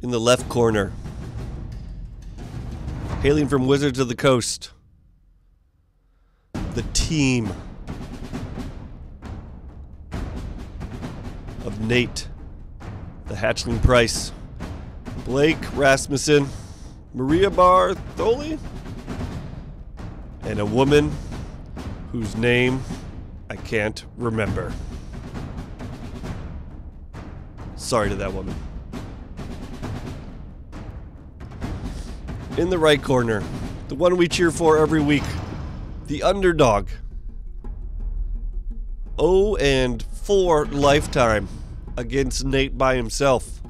In the left corner, hailing from Wizards of the Coast, the team of Nate, the Hatchling Price, Blake Rasmussen, Maria Bartholdi, and a woman whose name I can't remember. Sorry to that woman. In the right corner, the one we cheer for every week, the underdog. Oh, and four lifetime against Nate by himself.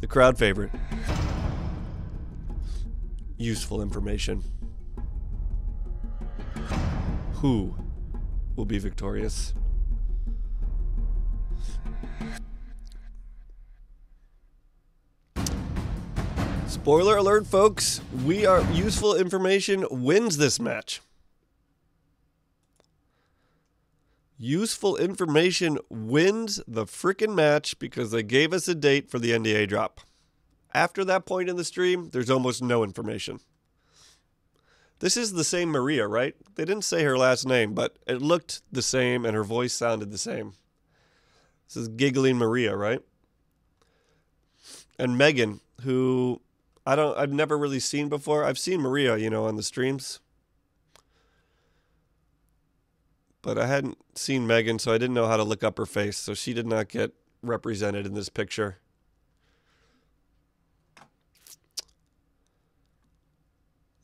The crowd favorite. Useful information. Who will be victorious? Spoiler alert, folks. We are useful information wins this match. Useful information wins the frickin' match because they gave us a date for the NDA drop. After that point in the stream, there's almost no information. This is the same Maria, right? They didn't say her last name, but it looked the same and her voice sounded the same. This is Giggling Maria, right? And Megan, who I don't I've never really seen before. I've seen Maria, you know, on the streams. But I hadn't seen Megan, so I didn't know how to look up her face, so she did not get represented in this picture.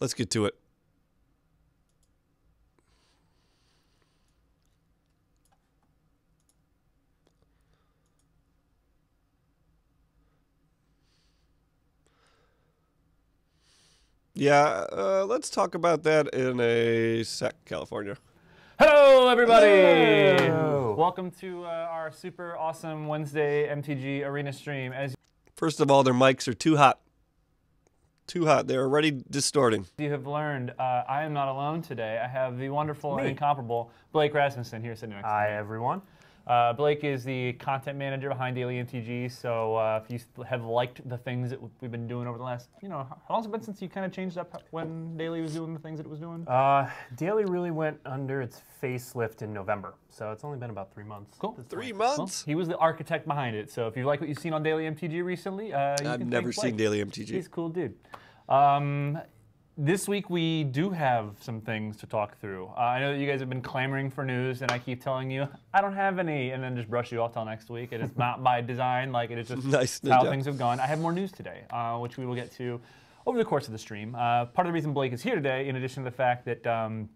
Let's get to it. Yeah, uh, let's talk about that in a sec, California. Hello, everybody! Hello. Welcome to uh, our super awesome Wednesday MTG Arena stream. As First of all, their mics are too hot. Too hot. They're already distorting. you have learned, uh, I am not alone today. I have the wonderful and incomparable Blake Rasmussen here sitting next to me. Hi, everyone. Uh, Blake is the content manager behind Daily MTG. So uh, if you have liked the things that we've been doing over the last, you know, how long's it been since you kind of changed up when Daily was doing the things that it was doing? Uh, Daily really went under its facelift in November, so it's only been about three months. Cool. at this Three point. Well, months? he was the architect behind it. So if you like what you've seen on Daily MTG recently, uh, you I've can never thank seen Blake. Daily MTG. He's a cool dude. Um, this week we do have some things to talk through. Uh, I know that you guys have been clamoring for news, and I keep telling you I don't have any, and then just brush you off till next week. It is not by design; like it is just Nice how ninja. things have gone. I have more news today, uh, which we will get to over the course of the stream. Uh, part of the reason Blake is here today, in addition to the fact that um,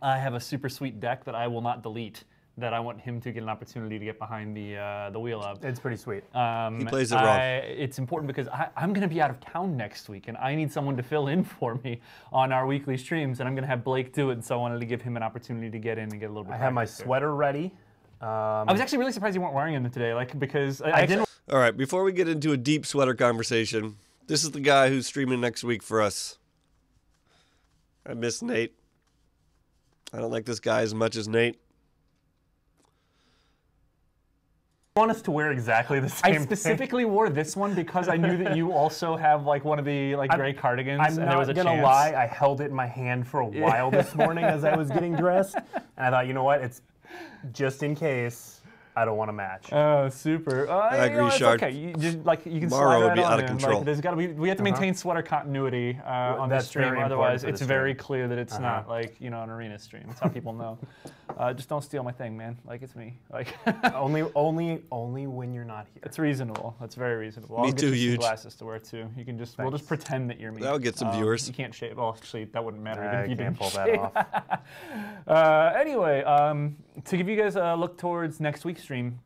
I have a super sweet deck that I will not delete. That I want him to get an opportunity to get behind the uh, the wheel of. It's pretty sweet. Um, He plays it wrong. I- it's important because I, I'm going to be out of town next week, and I need someone to fill in for me on our weekly streams, and I'm going to have Blake do it. And so I wanted to give him an opportunity to get in and get a little bit. Of I have my practice there. sweater ready. Um, I was actually really surprised you weren't wearing them today, like because I, I didn't. All right, before we get into a deep sweater conversation, this is the guy who's streaming next week for us. I miss Nate. I don't like this guy as much as Nate. Want us to wear exactly the I same thing. specifically wore this one because I knew that you also have like one of the like gray cardigans, I'm and there was not a gonna chance. lie. I held it in my hand for a while this morning as I was getting dressed, and I thought, you know what? It's just in case I don't want to match. Oh, super! Uh, I you know, agree, it's Shard. Okay, you just like you can Tomorrow slide would be on out of in. control. Like, there's got to be. We have to maintain sweater continuity uh, on the that's stream. Otherwise, for the it's very clear that it's Uh-huh. not like you know an arena stream. That's how people know. uh, just don't steal my thing, man. Like it's me. Like only, only, only when you're not here. it's reasonable. That's very reasonable. I'll Me get too, you some huge. glasses to wear too. You can just we'll just pretend that you're me. That'll get some Um, viewers. You can't shave. Well, actually, that wouldn't matter even if you can't didn't pull that off. Uh, anyway, um, to give you guys a look towards next week's stream,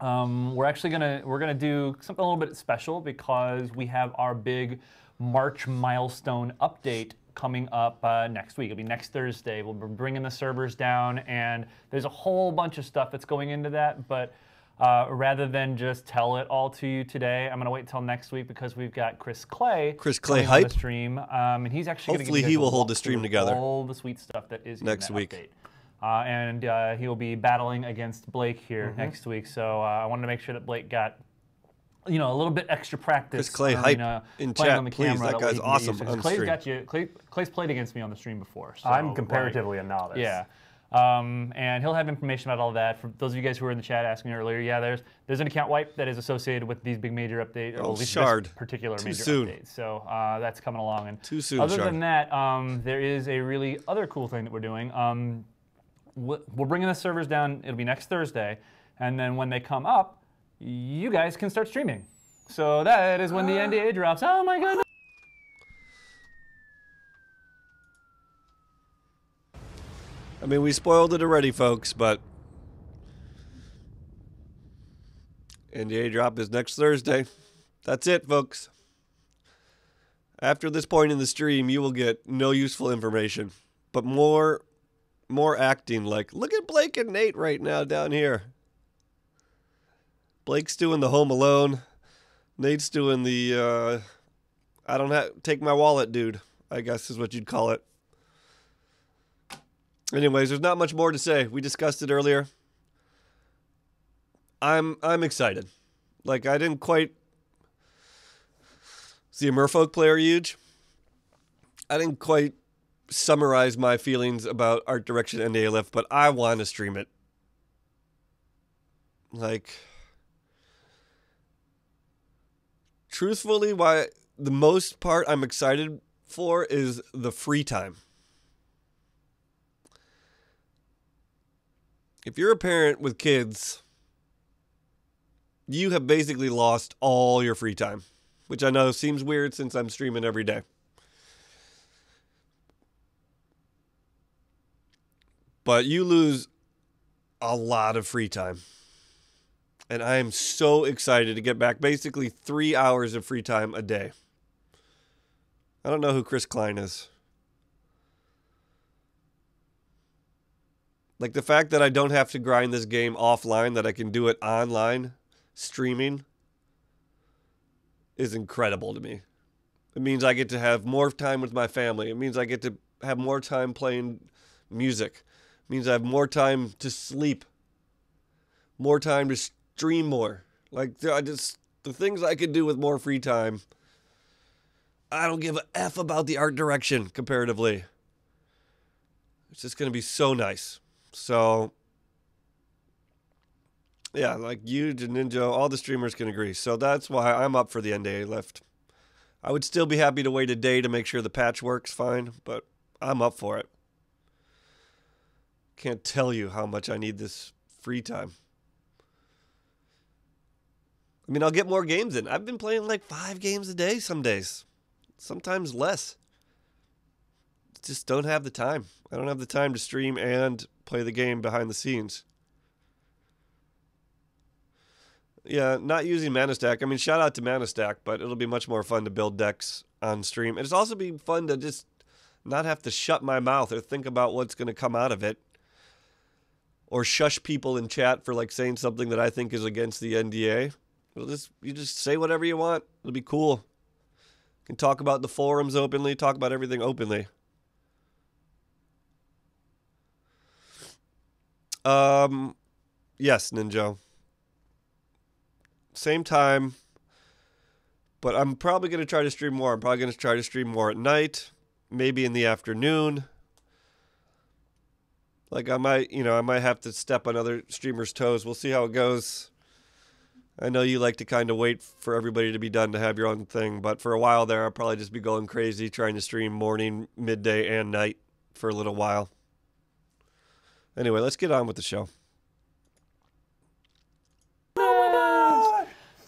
um, we're actually gonna we're gonna do something a little bit special because we have our big March milestone update coming up uh, next week. It'll be next Thursday. We'll be bringing the servers down, and there's a whole bunch of stuff that's going into that. But uh, rather than just tell it all to you today, I'm gonna wait till next week because we've got Chris Clay. Chris Clay hype. the stream, um, and he's actually Hopefully he will hold the stream together. All the sweet stuff that is in Next week. update. Uh, and uh, he'll be battling against Blake here Mm-hmm. next week. So uh, I wanted to make sure that Blake got you know, a little bit extra practice. Chris Clay, hype uh, in chat, on the please. camera That guy's he can get awesome on Clay's stream. got you. Clay, Clay's played against me on the stream before. So, I'm like, comparatively a novice. yeah. Um, and he'll have information about all that. For those of you guys who were in the chat asking earlier, yeah, there's there's an account wipe that is associated with these big major updates, or Oh, at least shard. this particular Too major soon. update. So uh, that's coming along. And Too soon, Other shard. than that, um, there is a really other cool thing that we're doing. Um, we- we're bringing the servers down. It'll be next Thursday, and then when they come up, you guys can start streaming. So that is when the NDA drops. Oh my goodness! I mean, we spoiled it already, folks, but NDA drop is next Thursday. That's it, folks. After this point in the stream, you will get no useful information, but more more acting like look at Blake and Nate right now down here. Blake's doing the home alone. Nate's doing the uh I don't have take my wallet, dude. I guess is what you'd call it. Anyways, there's not much more to say. We discussed it earlier. I'm I'm excited. Like I didn't quite see a Merfolk player huge. I didn't quite summarize my feelings about art direction and ALF, but I want to stream it. Like truthfully, why the most part I'm excited for is the free time. if you're a parent with kids, you have basically lost all your free time, which I know seems weird since I'm streaming every day. But you lose a lot of free time. And I am so excited to get back basically three hours of free time a day. I don't know who Chris Klein is. Like the fact that I don't have to grind this game offline, that I can do it online, streaming, is incredible to me. It means I get to have more time with my family. It means I get to have more time playing music. Means I have more time to sleep, more time to stream more. Like I just the things I could do with more free time. I don't give a f about the art direction comparatively. It's just going to be so nice. So, yeah, like you, Ninja, all the streamers can agree. So that's why I'm up for the NDA lift. I would still be happy to wait a day to make sure the patch works fine, but I'm up for it. Can't tell you how much I need this free time. I mean, I'll get more games in. I've been playing like five games a day some days, sometimes less. Just don't have the time. I don't have the time to stream and play the game behind the scenes. Yeah, not using Mana Stack. I mean, shout out to Mana Stack, but it'll be much more fun to build decks on stream. It's also be fun to just not have to shut my mouth or think about what's going to come out of it, or shush people in chat for like saying something that I think is against the NDA. Just you just say whatever you want. It'll be cool. You can talk about the forums openly, talk about everything openly. Um, yes, Ninja. Same time, but I'm probably going to try to stream more. I'm probably going to try to stream more at night, maybe in the afternoon. Like I might, you know, I might have to step on other streamers' toes. We'll see how it goes. I know you like to kind of wait for everybody to be done to have your own thing, but for a while there, I'll probably just be going crazy trying to stream morning, midday, and night for a little while. Anyway, let's get on with the show.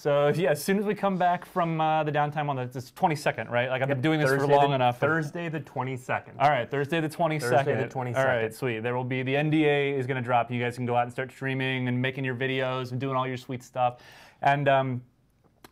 So yeah, as soon as we come back from uh, the downtime on the this 22nd, right? Like I've been doing this Thursday for long the, enough. Thursday the 22nd. All right, Thursday the 22nd. Thursday the 22nd. All right, sweet. There will be the NDA is going to drop. You guys can go out and start streaming and making your videos and doing all your sweet stuff. And um,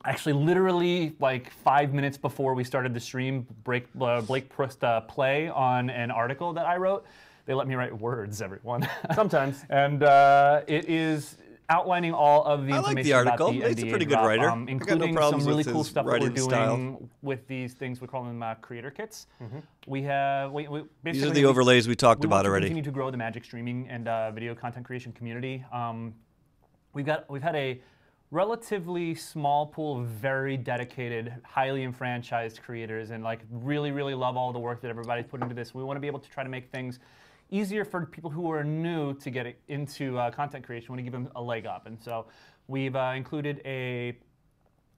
actually, literally like five minutes before we started the stream, Blake, uh, Blake pressed uh, play on an article that I wrote. They let me write words, everyone. Sometimes. and uh, it is outlining all of the I like information the article. about the a NDA pretty good drop, writer. um, I got no including problems some really with cool his stuff that we're writing doing style. with these things. We call them uh, creator kits. We have we, we These are the we- overlays we talked we about to already. continue to grow the magic streaming and uh, video content creation community. Um, we've got we've had a relatively small pool of very dedicated, highly enfranchised creators, and like really, really love all the work that everybody's put into this. We want to be able to try to make things easier for people who are new to get into uh, content creation. We want to give them a leg up, and so we've uh, included a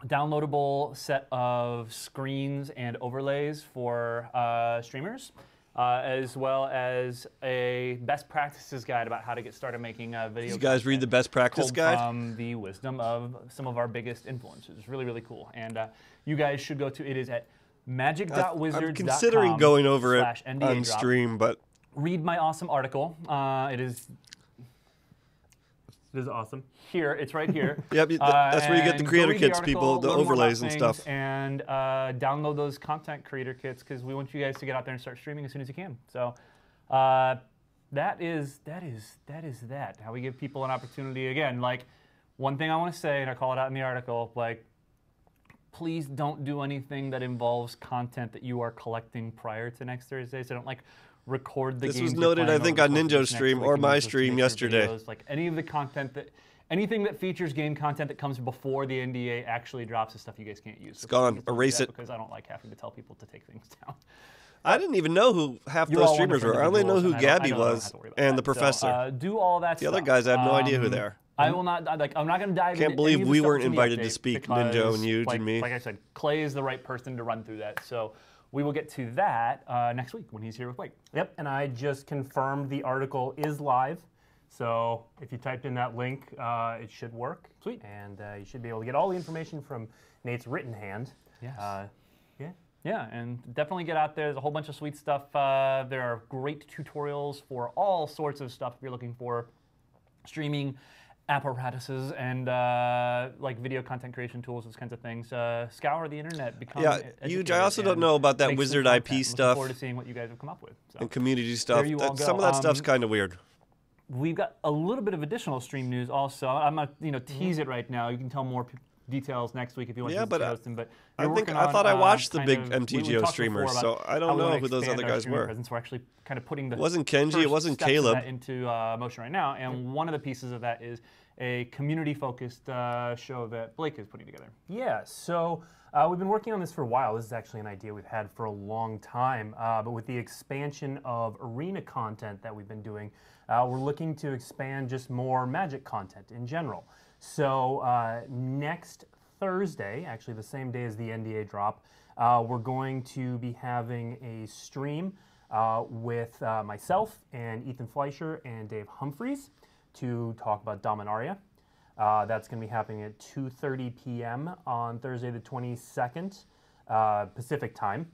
downloadable set of screens and overlays for uh, streamers, uh, as well as a best practices guide about how to get started making uh, video. You guys read the best practice guide? From the wisdom of some of our biggest influencers. Really, really cool. And uh, you guys should go to it is at magic.wizards.com. I'm considering going over it on stream, but Read my awesome article. Uh, it is It is awesome. here. It's right here. Yep, you- th- that's where you get the creator read kits, article, people, the learn more about overlays and stuff. And uh, download those content creator kits because we want you guys to get out there and start streaming as soon as you can. So uh, that is that is that is that. How we give people an opportunity again. Like one thing I want to say, and I call it out in the article, like. Please don't do anything that involves content that you are collecting prior to next Thursday. So don't like record the This games was noted, I think, on the course of Ninja's stream or my use those to stream yesterday. videos. Like any of the content that, anything that features game content that comes before the NDA actually drops is stuff you guys can't use. It's gone. Erase it. Because I don't like having to tell people to take things down. I didn't even know who half You're those streamers were. I only know who Gabby was have to worry about and that. the professor. So, uh, do all that. the other guys, I have no idea who Um, they are. I will not like. I'm not going to dive. Can't into believe we weren't that's in the invited to speak, Ninja and you like, and me. Like I said, Clay is the right person to run through that. So we will get to that uh, next week when he's here with Blake. Yep, and I just confirmed the article is live. So if you typed in that link, uh, it should work. Sweet. And uh, you should be able to get all the information from Nate's written hand. Yes. Uh, yeah. Yeah, and definitely get out there. There's a whole bunch of sweet stuff. Uh, there are great tutorials for all sorts of stuff if you're looking for streaming apparatuses and uh, like video content creation tools, those kinds of things. Uh, scour the internet. Become Yeah, huge. I also don't know about that Wizard. IP Looking stuff forward to seeing what you guys have come up with. So. and community stuff. That- some of that stuff's Um, kind of weird. We've got a little bit of additional stream news also. I'm gonna you know tease it right now. You can tell more details next week if you want. Yeah, to but I- host them. But I think- working I on, thought I uh, watched the big of- we- we MTGO talked streamers, so I don't know who those other guys streaming were. Presence. We're actually kind of putting the It wasn't Kenji, it wasn't Caleb. into uh, motion right now. And one of the pieces of that is a community-focused uh, show that Blake is putting together. Yeah, so uh, we've been working on this for a while. This is actually an idea we've had for a long time. Uh, but with the expansion of arena content that we've been doing, uh, we're looking to expand just more magic content in general. So uh, next Thursday, actually the same day as the NDA drop, uh, we're going to be having a stream uh, with uh, myself and Ethan Fleischer and Dave Humpherys to talk about Dominaria. Uh, that's going to be happening at 2:30 p.m. on Thursday, the 22nd, uh, Pacific time.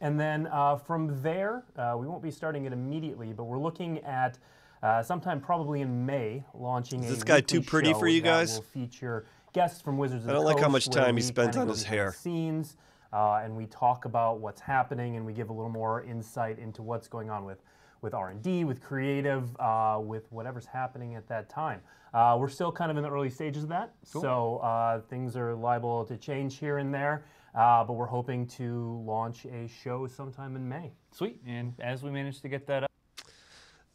And then from there, we won't be starting it immediately, but we're looking at uh, sometime probably in May launching Is a this guy too pretty for you guys? will feature guests from Wizards of I don't like how much time he we spent on his hair. Scenes, uh, and we talk about what's happening, and we give a little more insight into what's going on with with R&D, with creative, uh, with whatever's happening at that time. Uh, we're still kind of in the early stages of that, so uh, things are liable to change here and there. Uh, but we're hoping to launch a show sometime in May. Sweet. And as we manage to get that up.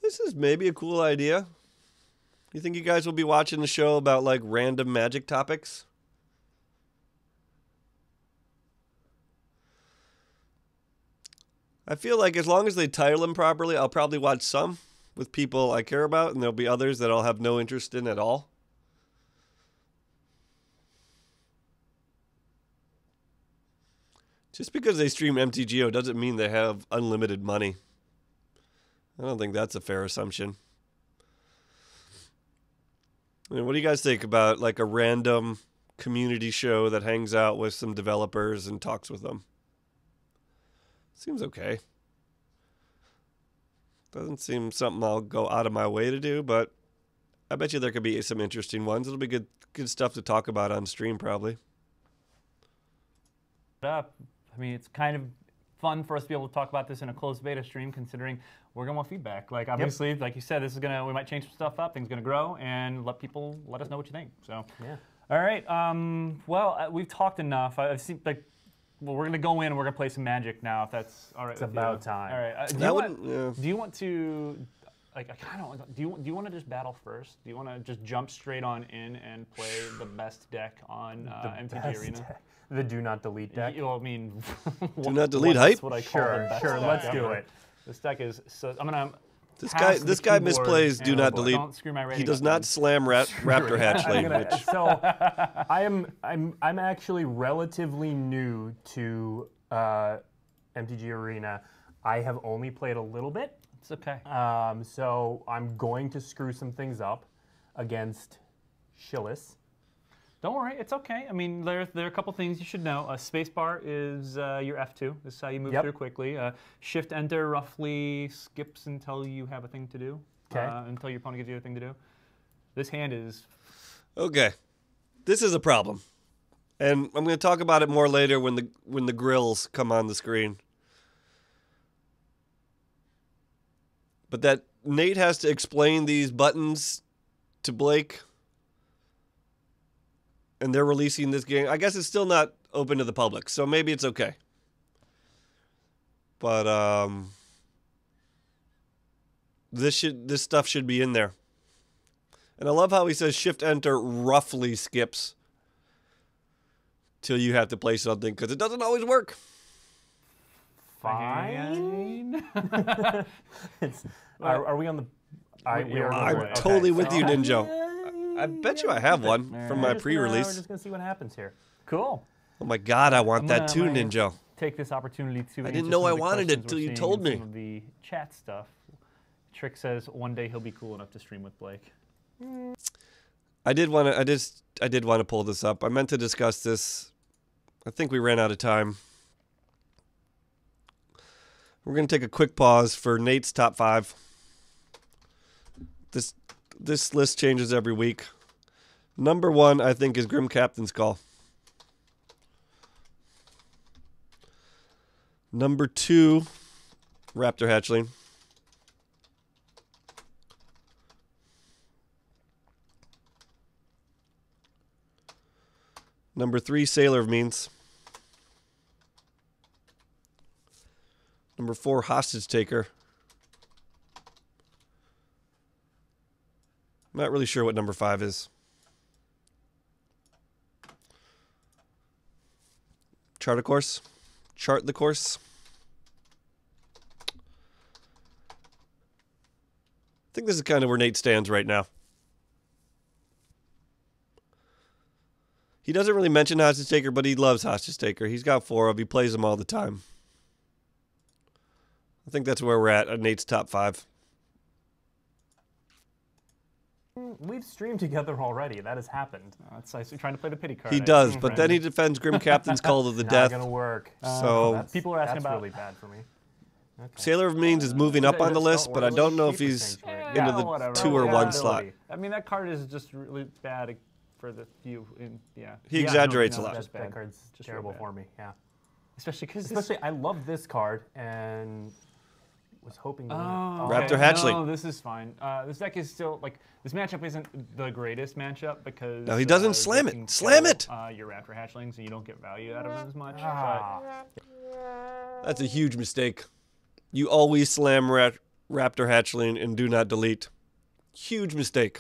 This is maybe a cool idea. You think you guys will be watching the show about like random magic topics? I feel like as long as they title them properly, I'll probably watch some with people I care about, and there'll be others that I'll have no interest in at all. Just because they stream MTGO doesn't mean they have unlimited money. I don't think that's a fair assumption. I mean, what do you guys think about like a random community show that hangs out with some developers and talks with them? Seems okay. Doesn't seem something I'll go out of my way to do, but I bet you there could be some interesting ones. It'll be good good stuff to talk about on stream probably. up. I mean, it's kind of fun for us to be able to talk about this in a closed beta stream, considering we're gonna want feedback. Like obviously, like you said, this is gonna we might change some stuff up. Things gonna grow, and let people let us know what you think. So, Yeah. all right. Um, well, uh, we've talked enough. I- I've seen like. Well, we're gonna go in and we're gonna play some magic now, if that's all right. It's with you. about time. All right. Uh, do, you want, yeah. do you want to? like I kind of do you do you want to just battle first? Do you want to just jump straight on in and play the best deck on uh, MTG Best Arena? deck. The do not delete deck. You know, I mean, Do not delete what's hype? What I call the Sure, best sure, deck let's do it. This deck is so. I'm gonna. This guy, this guy misplays. Do and- not Don't delete. screw my He does not slam rat, Raptor I'm Hatchling, gonna- which so I am I'm I'm actually relatively new to uh, MTG Arena. I have only played a little bit, It's okay. um, so I'm going to screw some things up against Shillis. Don't worry, it's okay. I mean, there, there are a couple things you should know. Uh, spacebar is uh, your F2. This is how you move Yep. through quickly. Uh, shift Enter roughly skips until you have a thing to do. 'Kay. Uh, until your opponent gives you a thing to do. This hand is Okay, this is a problem, and I'm going to talk about it more later when the when the grills come on the screen. But that Nate has to explain these buttons to Blake, and they're releasing this game. I guess it's still not open to the public, so maybe it's okay. But um, this should this stuff should be in there. And I love how he says shift enter roughly skips till you have to play something because it doesn't always work. Fine. fine. It's, are, are we on the? I, We- we are we're- on I'm the- okay, totally with so- you, Ninja. I bet you I have one from my We're just gonna- pre-release. We're just gonna see what happens here. cool. Oh my god, I want I'm that too, gonna- Ninja. Take this opportunity to. I didn't know I wanted it till you told me. Some of the chat stuff. Trick says one day he'll be cool enough to stream with Blake. I did want to. I just. I did want to pull this up. I meant to discuss this. I think we ran out of time. We're gonna take a quick pause for Nate's top five. This this list changes every week. Number one, I think, is Grim Captain's Call. Number two, Raptor Hatchling. Number three, Sailor of Means. Number four, Hostage Taker. Not really sure what number five is. Chart a course. Chart the course. I think this is kind of where Nate stands right now. He doesn't really mention Hostage Taker, but he loves Hostage Taker. He's got four of. He plays them all the time. I think that's where we're at at Nate's top five. We've streamed together already. That has happened. Uh, that's nice. You're trying to play the pity card. He I does, assume, but then he defends Grim Captain's Call to the Not Death. gonna work. So That's- People are asking that's about- really bad for me. Okay. Sailor of Means is moving up on the list, but I don't know if he's sanctuary? into the whatever. two or Yeah, one ability. slot. I mean, that card is just really bad for the few. In, yeah. He Yeah, exaggerates no, a lot. Just That card's Just terrible for me. Yeah. Especially because Especially, I love this card and was hoping to win it. Oh, Oh, Raptor okay. Hatchling. No, this is fine. Uh, this deck is still like this matchup isn't the greatest matchup because No, he doesn't uh, slam it. Slam kill, it! Uh, your Raptor Hatchlings, and you don't get value out of them as much. Ah. That's a huge mistake. You always slam Rat- Raptor Hatchling and do not delete. Huge mistake.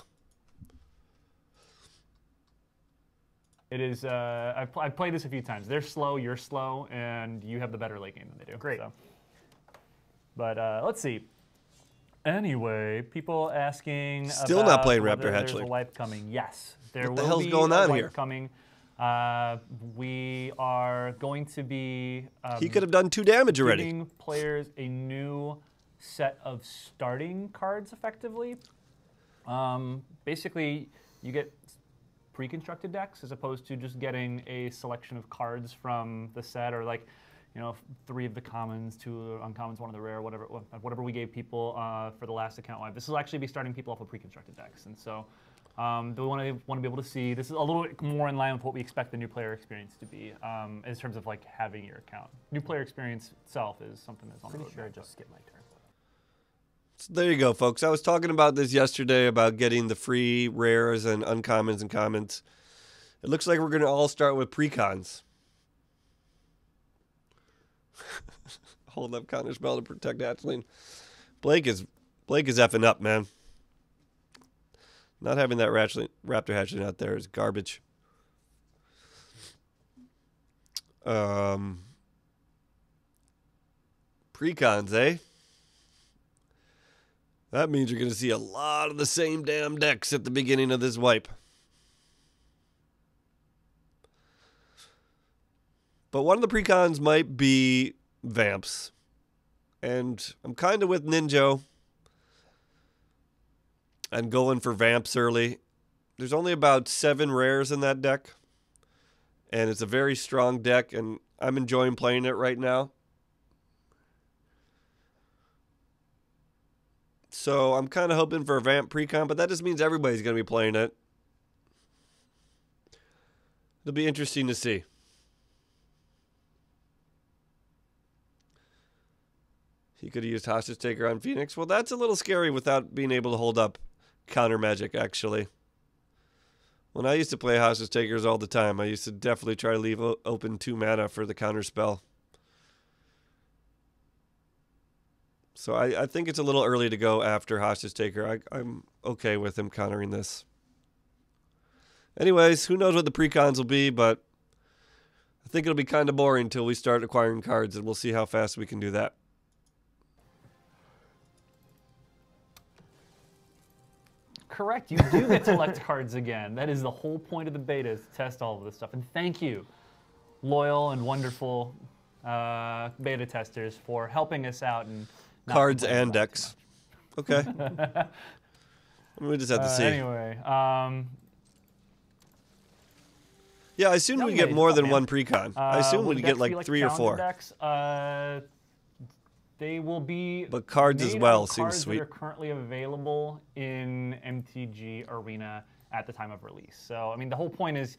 It is. Uh, I've, pl- I've played this a few times. They're slow. You're slow, and you have the better late game than they do. Great. so. But uh, let's see. Anyway, people asking. Still not playing Raptor There's a Hatchling. wipe coming. Yes, there What the will hell's be going a on wipe here? Coming. Uh, we are going to be. Um, He could have done two damage already. giving players a new set of starting cards effectively. Um, basically, you get pre-constructed decks as opposed to just getting a selection of cards from the set or like you know three of the commons two of the uncommons one of the rare whatever whatever we gave people uh, for the last account live this will actually be starting people off with pre-constructed decks and so um, do we want to want to be able to see this is a little bit more in line with what we expect the new player experience to be um, in terms of like having your account new player experience itself is something that's on Pretty the sure I just skipped my turn. So there you go, folks. I was talking about this yesterday about getting the free rares and uncommons and commons. It looks like we're going to all start with precons. Hold up counter spell to protect Hatchling. Blake is Blake is effing up, man. Not having that ratchling, raptor hatchling out there is garbage. Um, precons, eh? That means you're going to see a lot of the same damn decks at the beginning of this wipe. But one of the precons might be Vamps. And I'm kind of with Ninjo and going for Vamps early. There's only about seven rares in that deck. And it's a very strong deck, and I'm enjoying playing it right now. So I'm kind of hoping for a Vamp precon, but that just means everybody's going to be playing it. It'll be interesting to see. He could have used Hostage Taker on Phoenix. Well, that's a little scary without being able to hold up counter magic, actually. When I used to play Hostage Takers all the time, I used to definitely try to leave open two mana for the counter spell. So I, I think it's a little early to go after Hostage Taker. I, I'm okay with him countering this. Anyways, who knows what the precons will be, but I think it'll be kind of boring until we start acquiring cards, and we'll see how fast we can do that. Correct. You do get to collect cards again. That is the whole point of the beta is to test all of this stuff. And thank you, loyal and wonderful uh, beta testers, for helping us out and Cards and about it too decks. Okay. we just have to much. see. Uh, anyway, um, Yeah, I assume we get more than man. one precon. I uh, assume we'd get be like three or four. Decks? They will be. But cards as well of seems cards sweet. That are currently available in MTG Arena at the time of release. So I mean, the whole point is.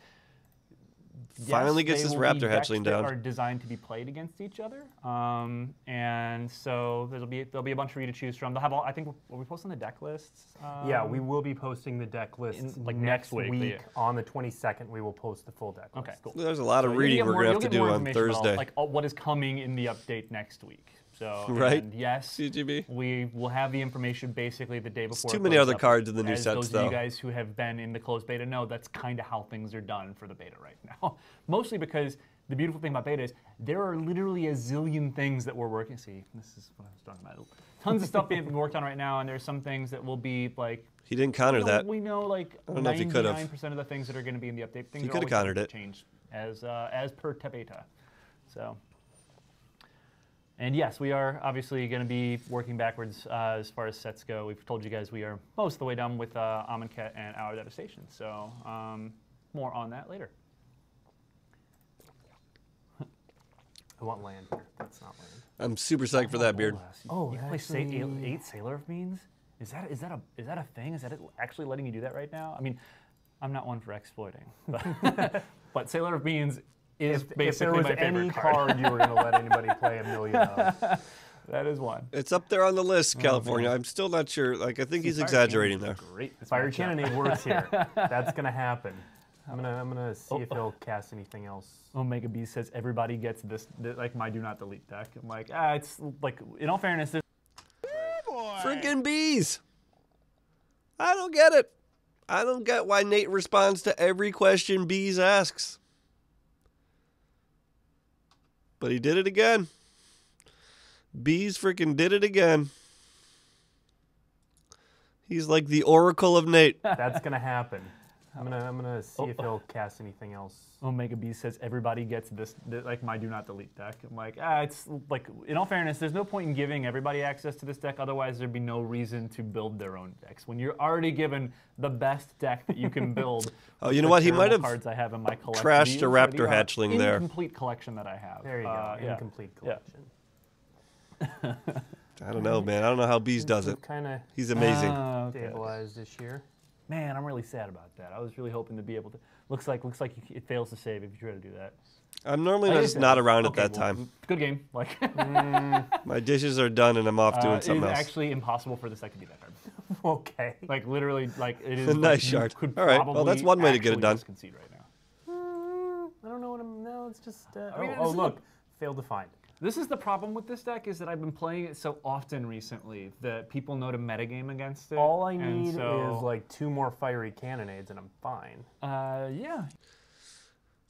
Finally yes, gets they this will be raptor hatchling that down. Are designed to be played against each other, um, and so there'll be there'll be a bunch for you to choose from. They'll have all. I think will we post on the deck lists? yeah, Um, we will be posting the deck lists in, like, next next week, week. yeah. on the 22nd. We will post the full deck. Okay, cool. There's a lot of So reading we're more- gonna have to do on information about Thursday. like all- what is coming in the update next week. So Right. yes, CGB. we will have the information basically the day before. too it many other up. cards in the new As sets, those of you guys who have been in the closed beta know that's kind of how things are done for the beta right now. Mostly because the beautiful thing about beta is there are literally a zillion things that we're working. See, this is what I was talking about. Tons of stuff being worked on right now, and there's some things that will be like He didn't counter no, that. We know like don't know if he could've. 99% of the things that are going to be in the update. Things He are coulda countered it. to Change as uh, as per te beta. So. And yes, we are obviously going to be working backwards uh, as far as sets go. We've told you guys we are most of the way done with uh, Amonkhet and Hour of Devastation. So um, more on that later. I want land here. That's not land. I'm super psyched for that beard. Oh, you play sa- eight, actually- eight Sailor of Beans? Is that is that a is that a thing? Is that it actually letting you do that right now? I mean, I'm not one for exploiting, but, but Sailor of Beans is If, basically if there was my any card. card you were going to let anybody play a million of, that is one. It's up there on the list, Oh, California. I'm still not sure. Like I think he's exaggerating there. Great. this Fire matchup. Cannon works here. That's going to happen. I'm gonna I'm gonna see Oh, if he'll cast anything else. Omega B says everybody gets this, th- like my do not delete deck. I'm like, ah, it's like, in all fairness, there's Freaking bees! I don't get it. I don't get why Nate responds to every question Bees asks. But he did it again. Bees freaking did it again. He's like the oracle of Nate. That's gonna happen. I'm gonna I'm gonna see Oh. if he'll cast anything else. Omega B says everybody gets this, th- like my do not delete deck. I'm like, ah, it's like, in all fairness, there's no point in giving everybody access to this deck. Otherwise, there'd be no reason to build their own decks. When you're already given the best deck that you can build. Oh, with you know what? He might terrible have cards I have in my collection. crashed These a raptor the, uh, hatchling there. Incomplete collection that I have. There you Uh, go. yeah. Incomplete Yeah. collection. I don't know, man. I don't know how Bees does it. Kind of He's amazing. Ah, okay. stabilized this year. Man, I'm really sad about that. I was really hoping to be able to. Looks like looks like you- it fails to save if you try to do that. I'm normally just not around Okay, at that well, time. Good game. Like, My dishes are done and I'm off uh, doing it something is else. actually impossible for this deck to be that hard. Okay. Like literally, like it is. Nice like, you shard. Could All right, well, that's one way to get it done. just concede right now. Mm, I don't know what I'm. No, it's just. Uh, I mean, oh, oh, is a- look, failed to find. This is the problem with this deck is that I've been playing it so often recently that people know to metagame against it. All I need so, is like two more fiery cannonades and I'm fine. uh, yeah.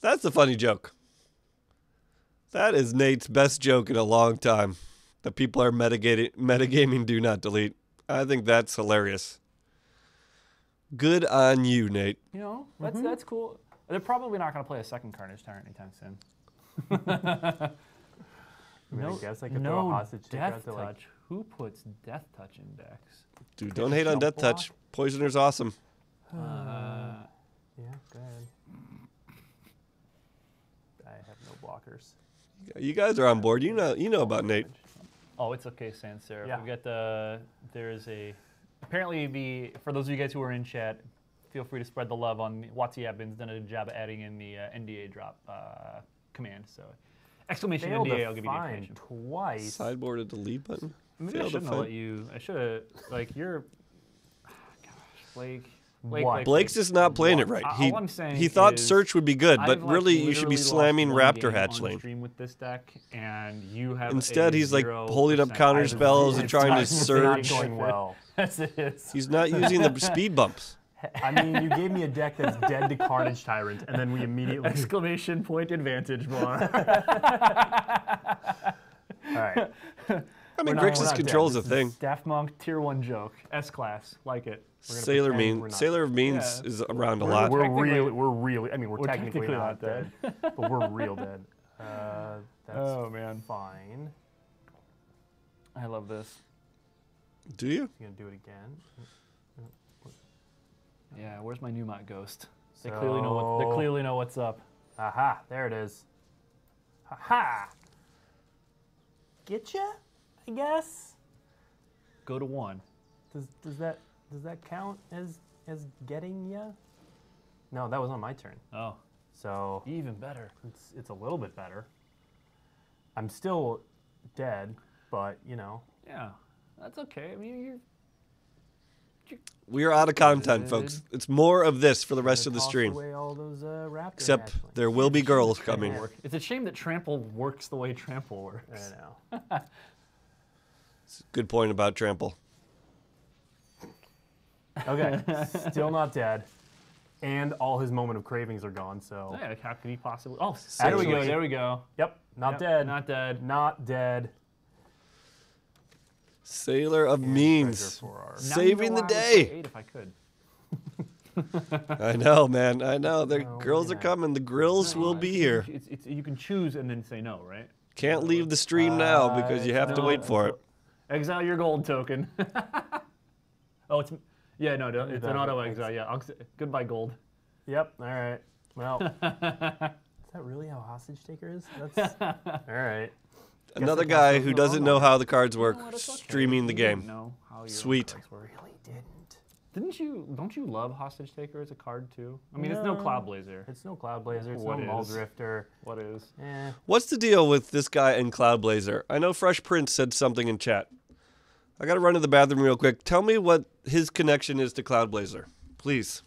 That's a funny joke. That is Nate's best joke in a long time. That people are metagaming, metagaming do not delete. I think that's hilarious. Good on you, Nate. You know, that's that's cool. They're probably not going to play a second Carnage Tyrant anytime soon. I mean, I guess I could throw a no hostage taker death out to like touch. Who puts death touch in decks? Dude, don't hate on Death block? Touch. Poisoner's awesome. Uh, Yeah, go ahead. I have no blockers. You guys are on board. You know, you know about Nate. oh, it's okay, Sans Serif. Yeah. We got the. There is a. Apparently, the for those of you guys who are in chat, feel free to spread the love on Watsy Evans done a good job of adding in the uh, NDA drop uh, command. So, exclamation Failed NDA. I'll give you the find information. twice. Sideboard a delete button. Maybe I Failed to shouldn't have let you. I should have. Like you're. Gosh, Blake. Blake, What? Blake, Blake's Blake. just not playing it right. He I'm he thought is search would be good, but like, really you should be slamming Raptor game Hatchling. stream with this deck, and you have Instead, he's like holding up counter spells and trying to search. Not going well. Yes, it is. He's not using the speed bumps. I mean, you gave me a deck that's dead to Carnage Tyrant, and then we immediately. Exclamation point advantage bar. All right. I mean, not- we're Grixis not control dead. is a thing. Daft Monk tier one joke. S class. Like it. We're Sailor pretend Mean, Sailor of Means Yeah. is around a We're, lot. we're really, we're really. I mean, we're, we're technically, technically not not dead, but we're real dead. Uh, that's Oh man, fine. I love this. Do you? You gonna do it again? Yeah, where's my Newmont ghost? They clearly know what. They clearly know what's up. Aha! There it is. Ha ha! Getcha? I guess. Go to one. Does does that does that count as as getting ya? No, that was on my turn. Oh, So even better. it's it's a little bit better. I'm still dead, but you know. Yeah, that's okay. I mean, you're We are out of content, folks. It's more of this for the rest of the stream. Those uh, raptor Except hatchlings. there will be girls coming. Yeah. It's a shame that Trample works the way Trample works. I works. know. Good point about trample. Okay, still not dead, and all his moment of cravings are gone. So, Yeah, how could he possibly? Oh, There there we we go. go. There we go. yep, not Yep, dead. Not dead. Not dead. Sailor of Treasure Means. for our- Saving the why I would play day. Eight if I could. I know, man. I know. The Oh, girls are coming. The grills will be here. It's, it's, you can choose and then say no, right? Can't leave the stream now Uh, because you have to wait for it. Exile your gold token. oh, it's yeah, no, no, it's an auto exile. Yeah, I'll, goodbye gold. Yep. All right. Well, is that really how hostage taker is? That's all right. Another guy who doesn't know how the cards work, No, okay. streaming the game. know how your Sweet. cards work. Really didn't. Didn't you? Don't you love hostage taker as a card too? I mean, it's no No. Cloud Blazer. It's no Cloud Blazer. It's What no Mull is? Drifter. What is? Eh. What's the deal with this guy and Cloud Blazer? I know Fresh Prince said something in chat. I got to run to the bathroom real quick. Tell me what his connection is to Cloud Blazer, please.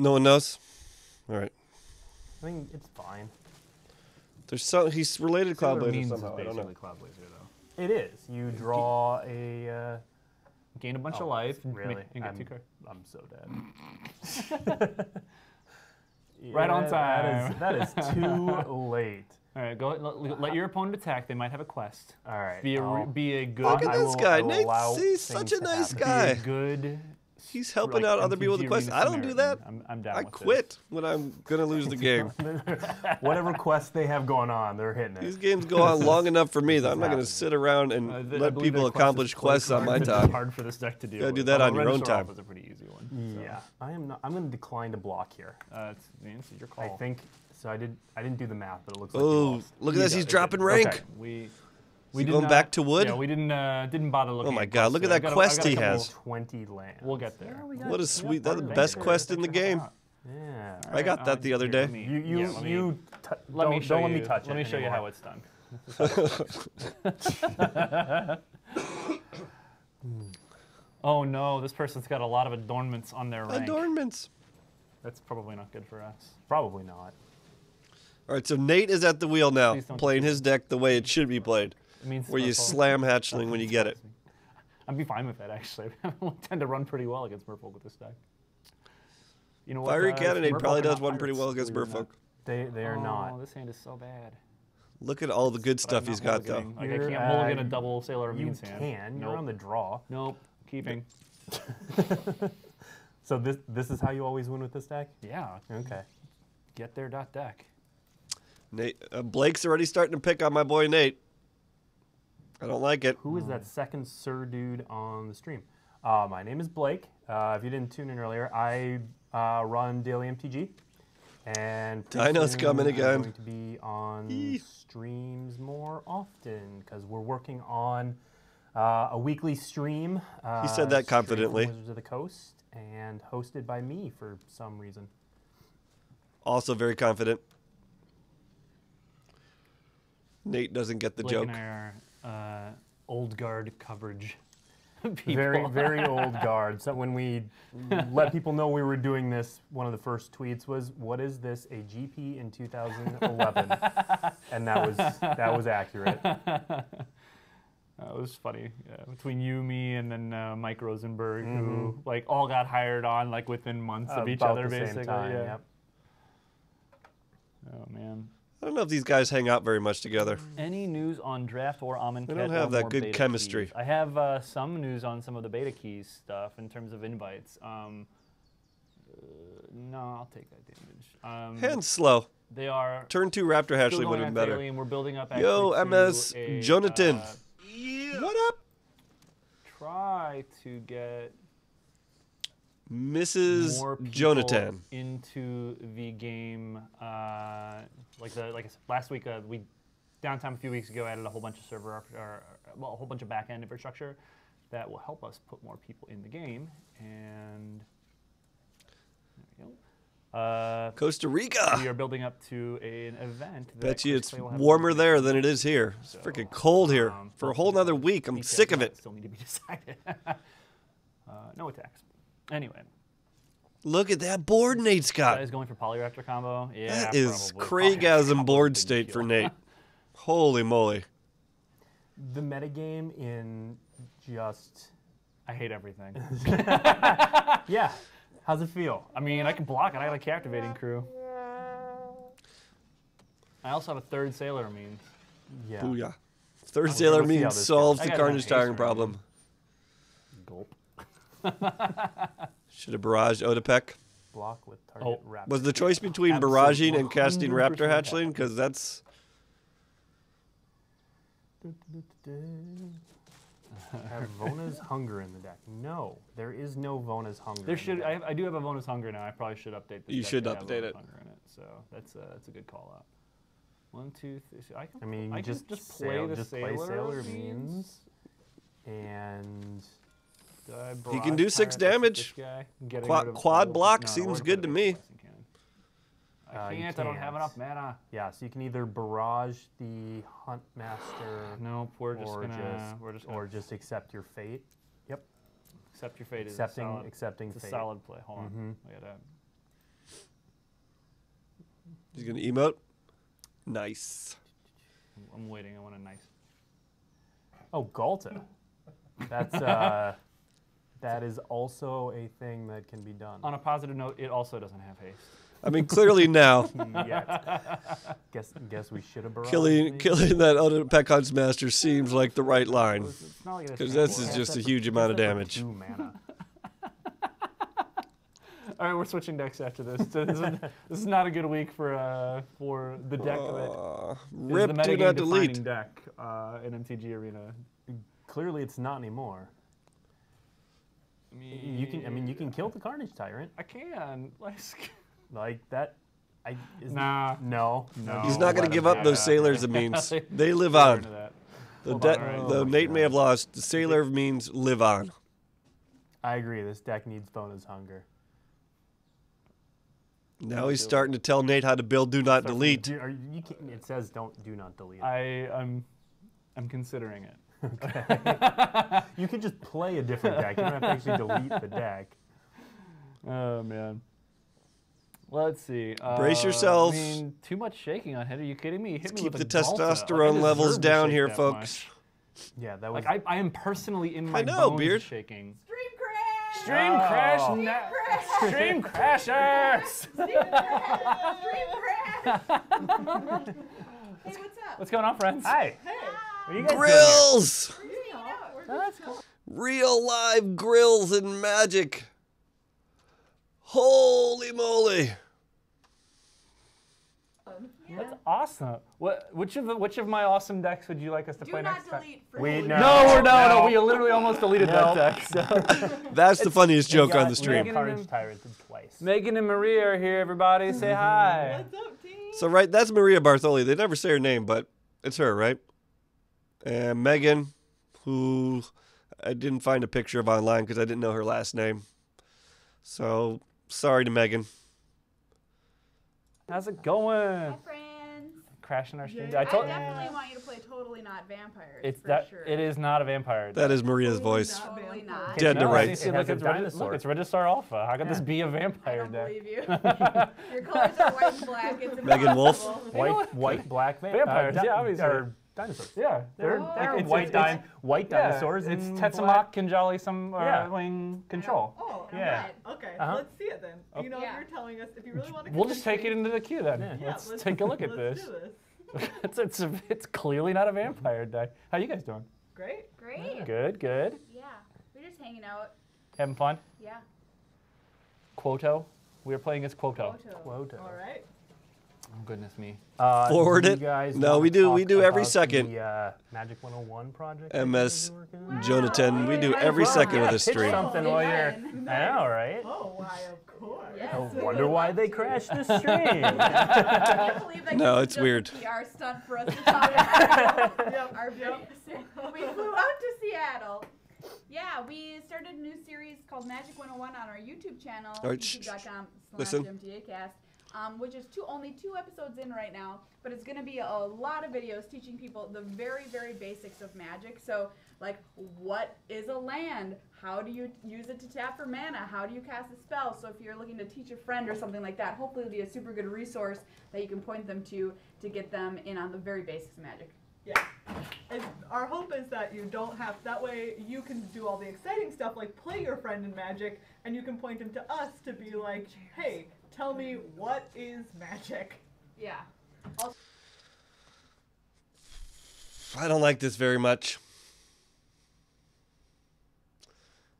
No one knows. All right. I think it's fine. There's some. He's related to Cloud Sailor Blazer Means somehow. is I don't basically know. Cloud Blazer though. It is. You draw a. Uh, Gain a bunch Oh, of life and, really? ma- and get I'm- two cards. I'm so dead. Right on Yeah, time. That is, that is too late. All right, go let, let your opponent attack. They might have a quest. All right. Be a, re- I'll- be a good. Look at this guy. I will Nate, allow he's such a nice happen. be guy. a good. He's helping like, out other people with the MTG quests. I don't do that. I'm, I'm down I with quit when I'm gonna lose the game. Whatever quest they have going on, they're hitting it. These games go on long enough for me that I'm not gonna sit around and Uh, th- let people that quest accomplish quests quite on my hard to- time. Hard for this deck to do. Gotta do that on your own time. was a pretty easy one. so, Yeah, I am. Not, I'm going to decline to block here. Uh, it's, I mean, it's your I think so. I did. I didn't do the math, but it looks like. we Oh, lost. look at You this! got He's it. dropping Okay. rank. We. He did going not- back to wood? Yeah, we didn't uh, didn't bother looking. Oh my at God, look at that got quest he has. Twenty lands. We'll get there. What a sweet! That's the best you. quest in the game. helping out. Yeah. I got Alright, that the other here, day. let me- You you yeah, let me- you. T- Let don't, me show don't let you. me touch Let it me show you how it's done. oh no, this person's got a lot of adornments on their rank. Adornments. That's probably not good for us. Probably not. All right, so Nate is at the wheel now, playing his deck the way it should be played, It means where you slam hatchling when you get it. I'd be fine with that actually. I tend to run pretty well against Merfolk with this deck. You know what? Fiery uh, Cannonade probably does not one pretty well against believe Merfolk. They they are Oh, not. this hand is so bad. Look at all the good stuff he's got though. Like I You're, can't uh, mulligan a double Sailor You Means hand. can. You're on the draw. Nope. Keeping. So this this is how you always win with this deck. Yeah. Okay. Get there. Dot deck. Nate, uh, Blake's already starting to pick on my boy Nate. I don't like it. Who is that second Sir dude on the stream? Uh, my name is Blake. Uh, if you didn't tune in earlier, I uh, run Daily MTG. And Dino's soon coming I'm again. going to be on Eeh. streams more often because we're working on uh, a weekly stream. Uh, said that confidently. Wizards of the Coast and hosted by me for some reason. Also very confident. Nate doesn't get the Blake joke. and I are uh, old guard coverage. people. Very, very old guard. So when we let people know we were doing this, one of the first tweets was, "What is this? A GP in 2011?" and that was that was accurate. That was funny. Yeah, between you, me, and then uh, Mike Rosenberg, who Mhm. like all got hired on like within months of each other, basically. time, yeah. yep. Oh man. I don't know if these guys hang out very much together. Any news on draft or Amonkhet? They don't have that good chemistry. keys? I have uh, some news on some of the beta keys stuff in terms of invites. Um, uh, no, I'll take that damage. Um, Hands slow. They are Turn two Raptor still Hatchling going would have been better. daily, and we're building up. Yo, MS a, Jonathan. uh, What up, try to get Mrs. more Jonathan? into the game. Uh, like the like last week, uh, we downtime a few weeks ago added a whole bunch of server or, or well, a whole bunch of back end infrastructure that will help us put more people in the game. And there we go. Uh, Costa Rica. we are building up to an event. That Bet you it's Clay will have warmer there than it is here. It's So, freaking cold here um, for a whole nother week. I'm sick of it. Still need to be decided. uh, no attacks. Anyway, Look at that board Nate's got. guys going for Polyraptor combo. Yeah, That is probably. Craigasm Combo's board state for. Nate. Holy moly. The metagame in just I hate everything. yeah. How's it feel? I mean, I can block it. I got a captivating crew. I also have a third sailor means. Yeah. Booyah. Third Sailor see means solves the I got an Carnage ace Tiring problem. Gulp. Should have barraged Otepec. Block with target Oh, raptor. Was the choice between Absolute barraging and casting Raptor Hatchling? Because that's Have Vona's hunger in the deck? No, there is no Vona's hunger. There in the should. deck. I, I do have a Vona's hunger now. I probably should update this. You deck should to have update it. Hunger in it. So that's a that's a good call out. One, two, three. so I can. I mean, I just can just sail- play the just sailor, play sailor means. means, and Do He can do six damage. This guy? Quad- quad block no, seems good to me. in Blasting Cannon. Uh, I can't. I don't have enough mana. yeah, so you can either barrage the Hunt Master, Nope. We're just or gonna. just we're just gonna or just accept your fate. Yep. Accept your fate. accepting is a solid, accepting it's a solid play. Hold on. Mhm. I gotta. he's gonna emote. Nice. I'm waiting. I want a nice. Oh, Ghalta. That's uh, that is also a thing that can be done. On a positive note, it also doesn't have haste. I mean, clearly now, Yet. guess guess we should have barraged killing killing that other Peck Hunts master seems like the right line. because like it's 'Cause gonna this is just a huge for- amount of damage. two mana. All right, we're switching decks after this. So this, is, this is not a good week for uh, for the deck of it. Uh, This is rip, the do metagame not delete. defining deck uh, in MTG Arena. Clearly, it's not anymore. You can. I mean, you can kill the Carnage Tyrant I can. Like, like that. I is nah. No, no. He's not going to give up have those that. sailors. It means They- they live on. The, Hold de- on, alright. the Oh, Nate may have lost. The sailor means live on. I agree. This deck needs Vona's hunger. Now he's starting to tell Nate how to build. Do not delete. Do, you it says don't do not delete. I I'm I'm considering it. You can just play a different deck. You don't have to actually delete the deck. Oh man. Let's see. Uh, Brace yourself. I mean, too much shaking on head. Are you kidding me? You hit Let's me keep with the a Ghalta. Like, testosterone levels down here, that folks. Yeah, that was. Like I, I am personally in my know, bones Beard. shaking. Stream crash! Stream Oh. crash, Stream na- crash! stream crashers. Stream crash! hey, what's up? What's going on, friends? Hi. Hey! Grills! We're just hanging out. We're that's cool. Real live grills and magic. Holy moly! That's awesome. What? Which of which of my awesome decks would you like us to Do play next time? We you. know. No, we're no, no, No. We literally almost deleted No. that deck. So. That's the funniest here? joke We on the we stream. got Carnage Tyrant twice. Megan and Maria are here. Everybody, say hi. What's up, team? So right, that's Maria Bartholdi. They never say her name, but it's her, right? And Megan, who I didn't find a picture of online because I didn't know her last name. So sorry to Megan. How's it going? Hi, friends. Crashing our stream. I I told. definitely want you to play Totally Not Vampires. It's for that. sure. It is not a vampire. That is Maria's voice. Totally not. Dead to rights. It look, it's, Regi- dinosaur. look, it's Regisaur Alpha. How could this be a vampire don't deck? believe you. Your colors are white and black. It's Megan Wolf? White, white, black va- Vampires, uh, yeah, obviously. Or dinosaurs. Yeah, they're, Oh. They're it's- white, it's- din- white yeah, dinosaurs. It's and Tetzimoc, black- Kinjalli, some uh, Yeah. wing control. Oh, Yeah. yeah. Okay, Uh-huh. let's see it then. You know, Yeah. you're telling us if you really want to. We'll just take it into the queue then. Yeah. Yeah, let's, take a look at let's this. Do this. it's, it's, it's clearly not a vampire deck. How you guys doing? Great. Great. Good, good. Yeah. We're just hanging out. Having fun? Yeah. Quoto. We are playing as Quoto. Photo. Quota. All right. Oh, goodness me. Uh, Forward it. guys No, we do- we do every second. The, uh, Magic 101 project. MS you guys are working on? Jonathan, we do every Well, second yeah, with this stream. something while you're. Fun. I know, right? Oh, why? Of course. Yes. I wonder why love they crashed the stream. I can't believe that No, this is it's just weird. A PR stunt for us to talk about Yep. our videos. We flew out to Seattle. Yeah, we started a new series called Magic 101 on our YouTube channel, All right, shh, shh, youtube.com slash Listen. MTAcast, um, which is two, only two episodes in right now, but it's going to be a lot of videos teaching people the very, very basics of Magic. So, like, what is a land? How do you use it to tap for mana? How do you cast a spell? So, if you're looking to teach a friend or something like that, hopefully it'll be a super good resource that you can point them to to get them in on the very basics of Magic. Yeah. And our hope is that you don't have. That way, you can do all the exciting stuff like play your friend in Magic, and you can point them to us to be like, "Hey, tell me what is Magic." Yeah. I don't like this very much.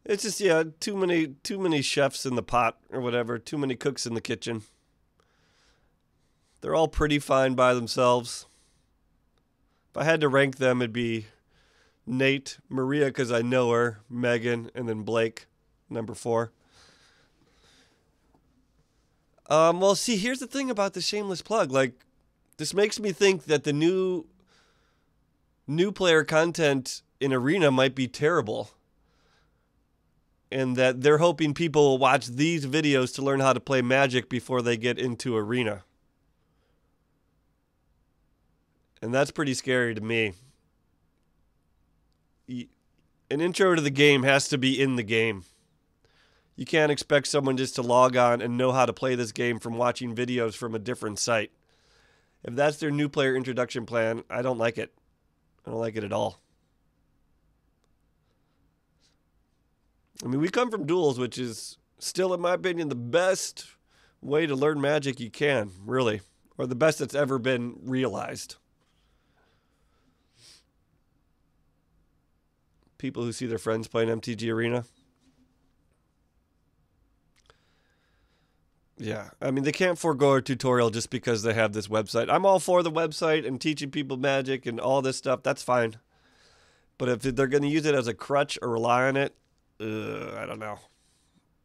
It's just yeah, too many too many chefs in the pot or whatever, too many cooks in the kitchen. They're all pretty fine by themselves. If I had to rank them, it'd be Nate, Maria, because I know her, Megan, and then Blake, number four. Um, well, see, here's the thing about the shameless plug. Like, this makes me think that the new new player content in Arena might be terrible. And that they're hoping people will watch these videos to learn how to play Magic before they get into Arena. And that's pretty scary to me. An intro to the game has to be in the game. You can't expect someone just to log on and know how to play this game from watching videos from a different site. If that's their new player introduction plan, I don't like it. I don't like it at all. I mean, we come from Duels, which is still, in my opinion, the best way to learn magic you can, really, or the best that's ever been realized. People who see their friends playing MTG Arena. Yeah, I mean, they can't forego a tutorial just because they have this website. I'm all for the website and teaching people magic and all this stuff. That's fine. But if they're going to use it as a crutch or rely on it, uh, I don't know.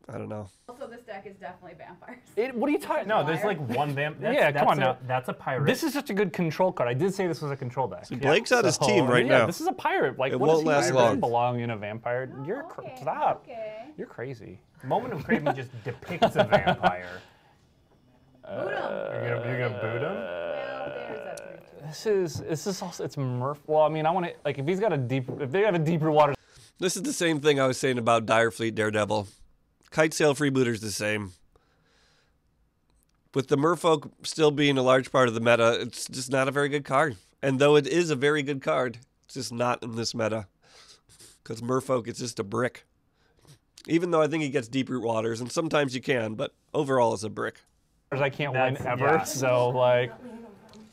I don't know. Also, this deck is definitely vampires. It, what are you talking? About? No, there's like one vamp. Yeah, that's come on a, now. That's a pirate. This is such a good control card. I did say this was a control deck. Blake's on his team right yeah, now. this is a pirate. Like, It what does won't he last doesn't long. belong in a vampire? You're Oh, cr- okay, stop. Okay. You're crazy. Moment of Craving just depicts a vampire. Boot 'em. You're gonna, you're gonna boot him? well, there's that three too. This is this is also it's Murph. Well, I mean, I want to like if he's got a deep if they have a deeper water. This is the same thing I was saying about Direfleet Daredevil. Kite Sail Freebooter's the same. With the Merfolk still being a large part of the meta, it's just not a very good card. And though it is a very good card, it's just not in this meta. Because Merfolk is just a brick. Even though I think he gets deep root waters, and sometimes you can, but overall it's a brick. I can't That's- win ever. yeah. So like,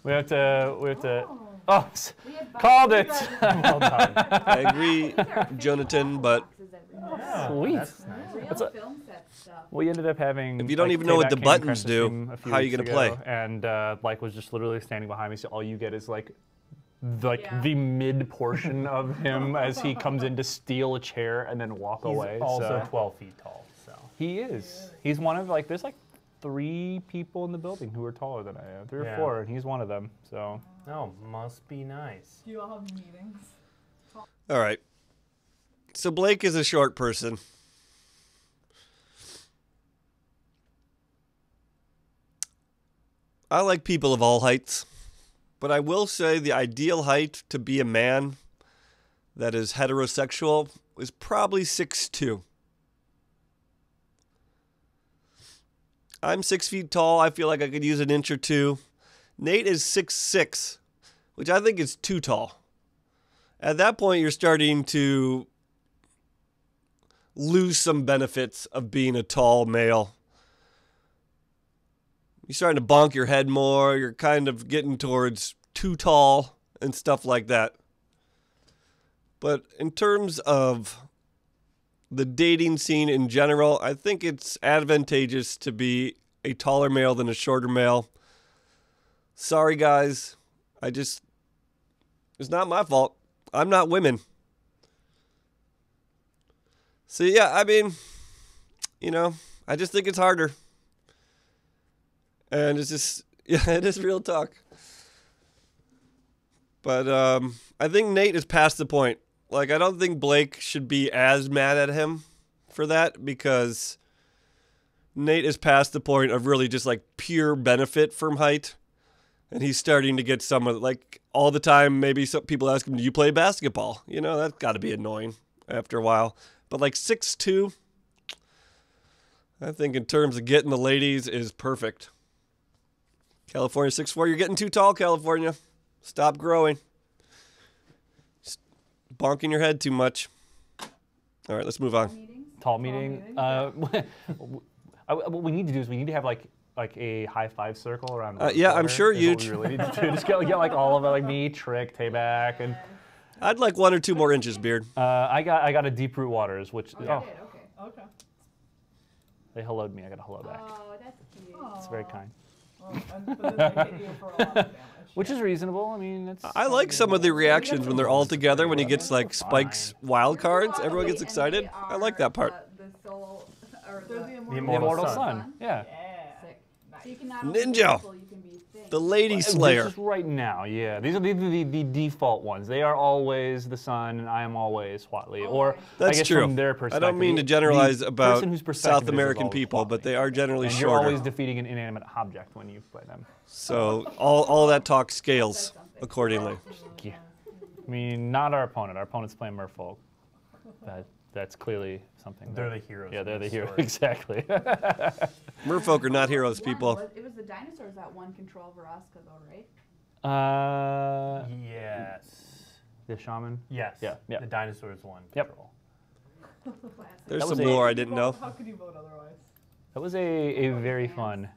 we have to we have to. Oh, s- called it. Well done. I agree, Jonathan, but Sweet. That's nice. Real That's a- film set stuff. We ended up having. If you don't like, even know what the buttons do, how are you gonna play? And uh, like was just literally standing behind me, so all you get is like, like Yeah. the mid portion of him as he comes in to steal a chair and then walk He's away. also so. 12 feet tall. So He is. He's one of like there's like three people in the building who are taller than I am, three Yeah. or four, and he's one of them. So oh, must be nice. Do you all have meetings? all right. So Blake is a short person. I like people of all heights, but I will say the ideal height to be a man that is heterosexual is probably 6'2. I'm six feet tall. I feel like I could use an inch or two. Nate is six six, which I think is too tall. At that point, you're starting to lose some benefits of being a tall male. You're starting to bonk your head more. You're kind of getting towards too tall and stuff like that. But in terms of the dating scene in general, I think it's advantageous to be a taller male than a shorter male. Sorry, guys. I just, it's not my fault. I'm not women. So, yeah, I mean, you know, I just think it's harder. And it's just, yeah, it is real talk. But um, I think Nate is past the point. Like, I don't think Blake should be as mad at him for that because Nate is past the point of really just like pure benefit from height. And he's starting to get some of like all the time. Maybe some people ask him, "Do you play basketball?" You know, that's got to be annoying after a while. But like six two, I think in terms of getting the ladies is perfect. California six four, you're getting too tall, California. Stop growing. Just bonking your head too much. All right, let's move on. Meetings. tall meeting. meeting, Uh, what we need to do is we need to have like like a high five circle around. Uh, yeah, I'm sure you really need to do. Just get, get like all of it, like me, Trick, Tayback, and I'd like one or two more inches, beard. uh, I got I got a deep root waters, which You oh, okay. Okay. they helloed me. I got a hello back. Oh, that's cute. It's very kind. And, but then they hit you for a lot of damage. Which is reasonable. I mean, it's. I like some of the reactions when they're all together when he gets like Spike's wild cards. Everyone gets excited. I like that part. Uh, the, immortal. the Immortal immortal Sun. sun. Yeah. Yeah. So you can not Ninja. The Lady This Slayer. is right now, yeah. These are the, the, the default ones. They are always the sun, and I am always Huatli. Or I guess true. from their perspective, I don't mean to the generalize about person whose perspective South it is is American people, but they are generally And you're always defeating an inanimate object when you play them. So all, all that talk scales accordingly. Yeah. I mean, not our opponent. Our opponent's playing Merfolk. That, that's clearly something. They're that- the heroes. Yeah, they're the heroes. Exactly. Merfolk are not heroes, people. was- it was the dinosaurs that won control of Orazca, though, right? uh, Yes. the shaman. Yes. Yeah, yeah. The dinosaurs won Yep. control. There's some a- lore I didn't know. How could you vote otherwise? That was a, a very fun.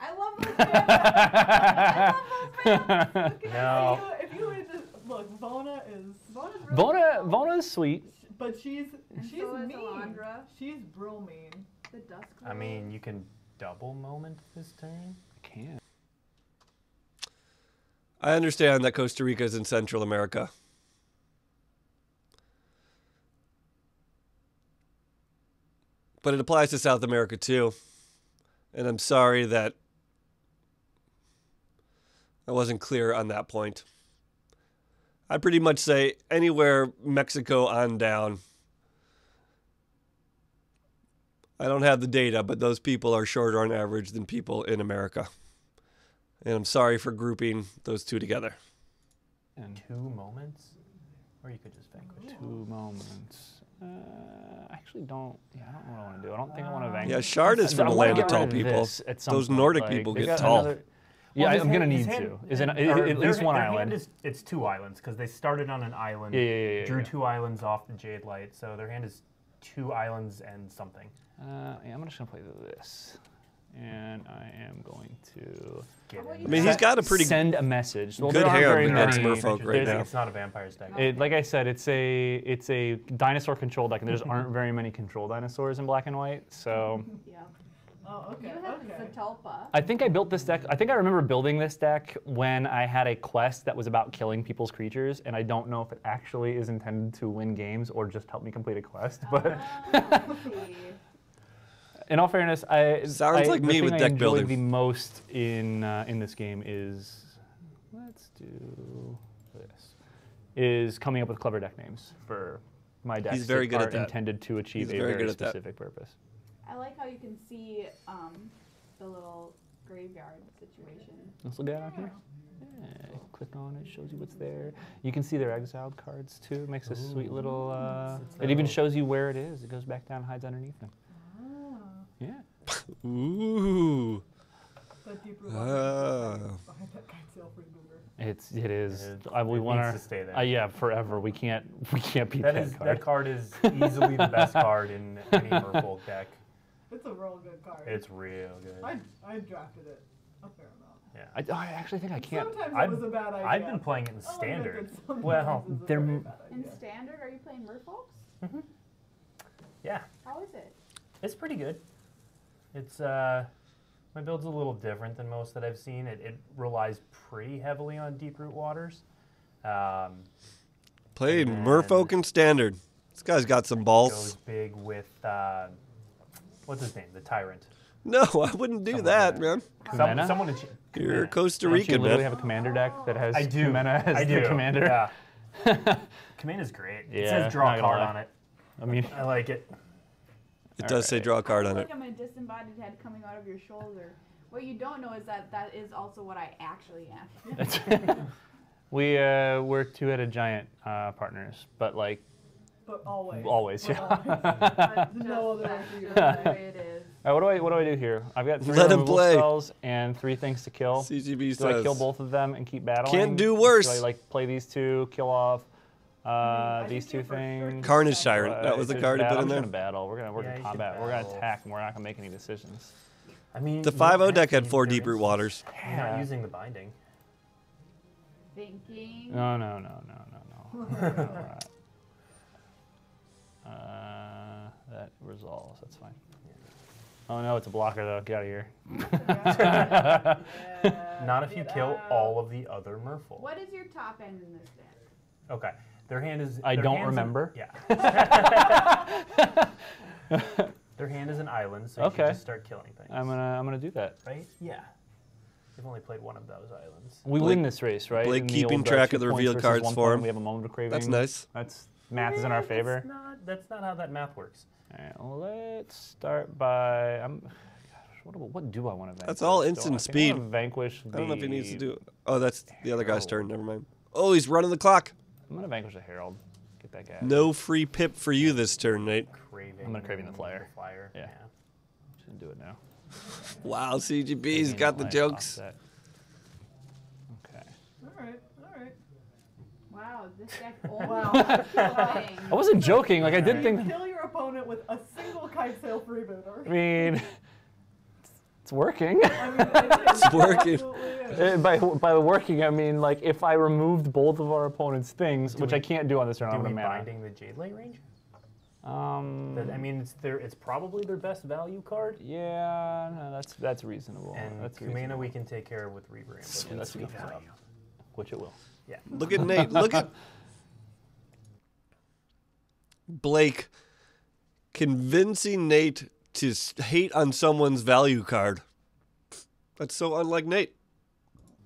I love those fans. I love those fans. Look at No. If you, if you were to look, Vona is, Vona's really Vona, cool. Vona is sweet. but she's And she's so is mean. Alondra. She's real mean. The dusk. I mean, you can double moment this turn. I can't. I understand that Costa Rica is in Central America. But it applies to South America too. And I'm sorry that I wasn't clear on that point. I pretty much say anywhere Mexico on down. I don't have the data, but those people are shorter on average than people in America. And I'm sorry for grouping those two together. And Two moments? Or you could just vanquish. two moments. Uh, I actually don't. Yeah, I don't know what I want to do. I don't think I want to vanquish. Yeah, Shard is I from the land of tall people. this at some Those point, Nordic like, people get got tall. another- yeah, Well, I- his I'm gonna need his to. Is it, or at least one island? is- it's two islands because they started on an island, Yeah, yeah, yeah, yeah, drew yeah. two islands off the Jade Light, so their hand is two islands and something. Uh, yeah, I'm just gonna play this, and I am going to Get in. you I mean, he's got a pretty send a message. Well, good there aren't hand very against Merfolk right there's- now. It's not a vampire's deck. It, like I said, it's a it's a dinosaur control deck, and there just aren't very many control dinosaurs in black and white. So Yeah. Oh, okay. You have okay. Zatalpa. I think I built this deck. I think I remember building this deck when I had a quest that was about killing people's creatures, and I don't know if it actually is intended to win games or just help me complete a quest. But Ah, in all fairness, I Sounds I- like the me thing with I deck enjoy building. the most in uh, in this game is let's do this is coming up with clever deck names for my decks. He's very that good at that. Intended to achieve He's a very very, good that. specific purpose. I like how you can see um, the little graveyard situation. Let's look at it on here. Yeah, click on it, shows you what's there. You can see their exiled cards too. It makes a sweet little. Uh, it that even shows you where it is. It goes back down, hides underneath them. Ah, Yeah. Ooh. that deep root Ah. behind that guy's Alfred Boomer. It's it is. It- I, we it want needs our. to stay there. Uh, yeah, forever. We can't. We can't beat That that, is card. that card is easily the best card in any Merfolk deck. It's a real good card. It's real good. I, I drafted it a fair amount. Yeah. I, I actually think I can't. Sometimes I've- it was a bad idea. I've been playing it in I'll admit standard. that sometimes Well, it's a they're very m- bad In idea. standard, are you playing Merfolks? Yeah, How is it? it's pretty good. It's uh, my build's a little different than most that I've seen. It, it relies pretty heavily on deep root waters. Um, Played And then- Merfolk and Standard. This guy's got some balls. goes balls. big with uh, what's his name, the tyrant. No, I wouldn't do that, man. Some, Kumena? someone in You're Kumena. Costa Don't you Rican, literally man. have a commander deck that has I do. Kumena as I the do. commander. Yeah. Kumena's great. it Yeah, says draw not a gonna card lie. on it. I mean, I like it. It does say draw a card I on feel it. like I'm a disembodied head coming out of your shoulder. What you don't know is that that is also what I actually am. we uh, we're two-headed giant uh, partners, but like But always. always, But yeah. always. Just No other way that's for you. just the way it is. All right, what do I what do I do here? I've got three Let him removal play. spells and three things to kill. CGB Do says. I kill both of them and keep battling? Can't do worse. Do. I like play these two, kill off uh, I these two you prefer things? Carnage Tyrant. Uh, That was the card he put in I'm there. gonna battle. We're gonna we're Yeah, gonna combat. We're gonna attack, and we're not gonna make any decisions. I mean, The you 5 have deck had four deep root instants. waters. You're not Yeah. using the binding. Thinking. No, no, no, no, no, no. All right. Uh, that resolves. That's fine. Oh no, it's a blocker though. Get out of here. Yeah, Not if you kill out. all of the other Merfolk. What is your top end in this deck? Okay. Their hand is. I don't hand's an- remember. yeah. Their hand is an island, so you Okay. can just start killing things. I'm gonna I'm gonna do that. Right? Yeah. You've only played one of those islands. We Blake- win this race, right? Blake keeping track of the points revealed cards for point, him. We have a moment of craving. That's nice. That's math is in our favor. That's not, that's not how that math works. All right, well, let's start by. I'm, gosh, what, do- what do I want to vanquish? That's all though? instant I think I wanna speed. Vanquish. I don't know if he needs to do it. Oh, that's the other guy's turn. Never mind. Oh, he's running the clock. I'm gonna vanquish the Herald. Get that guy. No free pip for you this turn, Nate. Craving. I'm gonna craving the flyer. The flyer. Yeah. Shouldn't do it now. Wow, CGB's Taking got the light jokes. offset. Okay. All right, all right. Wow, this deck only Wow. I wasn't joking. Like I did You think. kill your opponent with a single kite sail I mean, it's working. I mean, it is, It's working. absolutely is. Uh, by by working, I mean like if I removed both of our opponent's things, which we- I can't do on this turn. I Do don't we have binding the Jade Light Ranger? Um, That- I mean, it's their, it's probably their best value card. yeah, no, that's that's reasonable. And that's Kumena reasonable. we can take care of with Rebrand. Yeah, that's good comes up. value. which it will. Yeah. Look at Nate. Look at Blake convincing Nate to hate on someone's value card. That's so unlike Nate.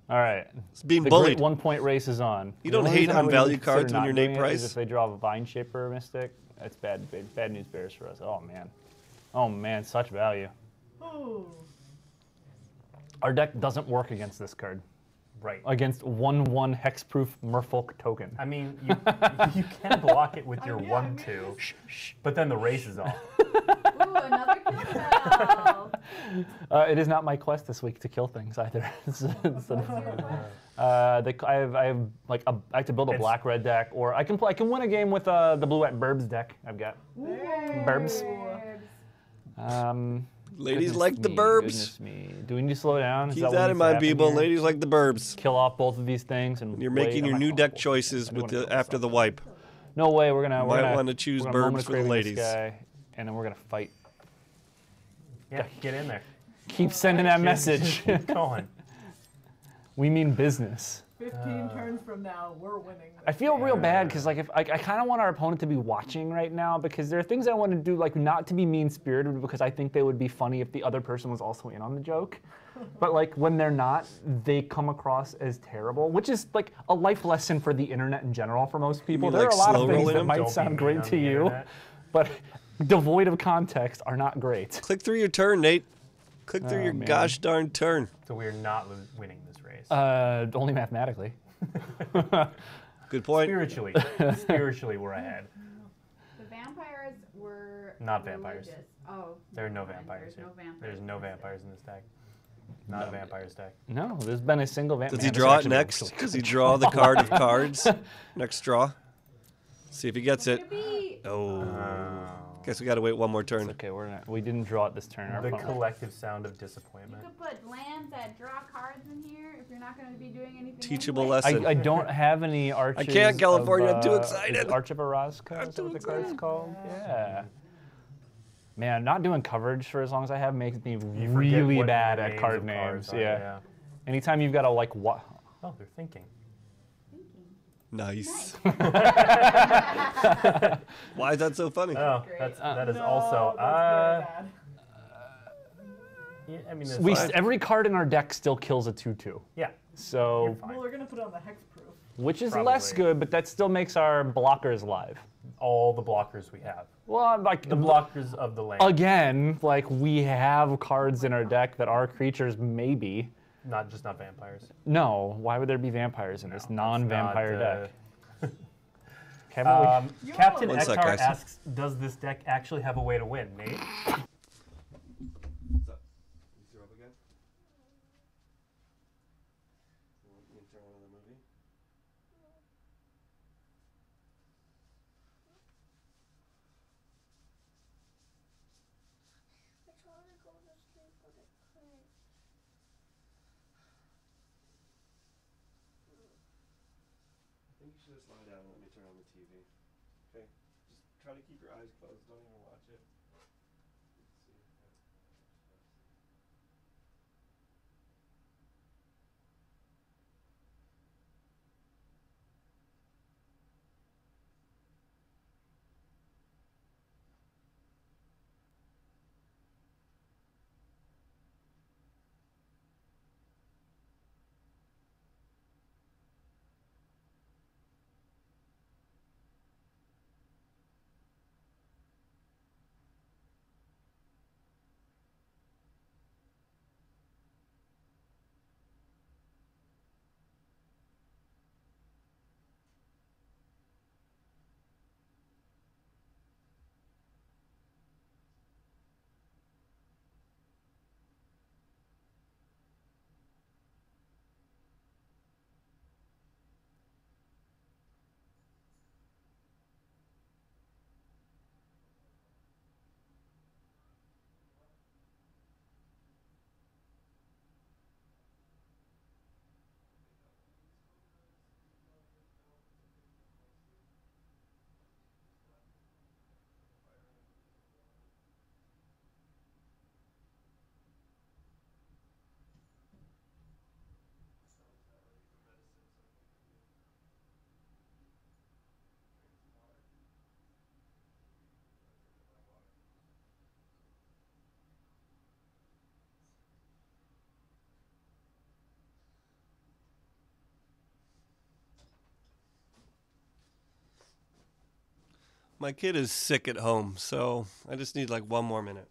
All right. It's being The bullied. one point race is on. You The don't hate on value cards when not you're Nate Price? If they draw a Vine Shaper Mystic, that's bad, bad, bad news bears for us. Oh man. Oh man, such value. Ooh. Our deck doesn't work against this card. Right. Against 1 1 hexproof Merfolk token. I mean, you, you can block it with your mean, yeah, I one mean, two, it's- but then the race is off. Ooh, another kill spell. Uh, it is not my quest this week to kill things either. It's- it's- What's your quest? uh, the, I have, I have like a, I have to build a It's- black red deck, or I can play, I can win a game with uh, the blue white Burbs deck. I've got. Burbs. Um, Ladies goodness like the burbs. Goodness me. Do we need to slow down? Is Keep what that in mind, happen people. here? Ladies like the burbs. Kill off both of these things, and You're making your new deck choices with the after the wipe. No way. We're gonna. We're Might gonna, wanna choose burbs for the ladies. Guy, and then we're gonna fight. Yeah, get in there. Keep sending that message. keep going. we mean business. 15 uh, turns from now, we're winning. I feel real bad because like if I, I kind of want our opponent to be watching right now because there are things I want to do like not to be mean spirited because I think they would be funny if the other person was also in on the joke, but like when they're not, they come across as terrible, which is like a life lesson for the internet in general for most people. mean, there like are a lot slow of things rolling that them? might Don't be sound mean great on to the you, internet. but devoid of context are not great. Click through your turn, Nate. Click through Oh, your man. gosh darn turn. So we're not lo- winning this race. Uh, only mathematically. Good point. spiritually, spiritually we're ahead. The vampires were Not vampires. religious. Oh. There are no never mind. vampires There's here. no vampires. There's no in this deck. vampires in this deck. Not a vampire's deck. No, there's been a single vamp. Does he draw it next? Does he draw the card of cards? Next draw. See if he gets it. Could be Oh. Guess we gotta wait one more turn. Okay, we're not, we didn't draw it this turn. Our The opponent- collective sound of disappointment. You disappointment. could put lands that draw cards in here if you're not going to be doing anything. Teachable anyway. lesson. I, I don't have any arches. I can't, California, Of, I'm too uh, excited. is it Arch of Orazca, I'm is that what the card's excited. called? Yeah. Man, not doing coverage for as long as I have makes me You really bad at card names. cards are, yeah. Anytime you've got to like what? Oh, they're thinking. Nice. Why is that so funny? Oh, that's Uh, that is no, also. that's Uh, very yeah, I mean, We fine. every card in our deck still kills a two-two. yeah. So, You're fine. Well, we're gonna put on the hexproof. which is less good, but that still makes our blockers live. All the blockers we have. Well, like The blockers of the land. again, like we have cards in our deck that are creatures, maybe. Not just not vampires. No, why would there be vampires in this No, that's non-vampire not, uh, deck? Haven't Um, Captain One Ektar asks, "Does this deck actually have a way to win?" Nate. I tried to go to sleep, but I couldn't. I think you should just lie down and let me TV. Okay? Just try to keep your eyes closed. Don't even watch it. My kid is sick at home, so I just need like one more minute.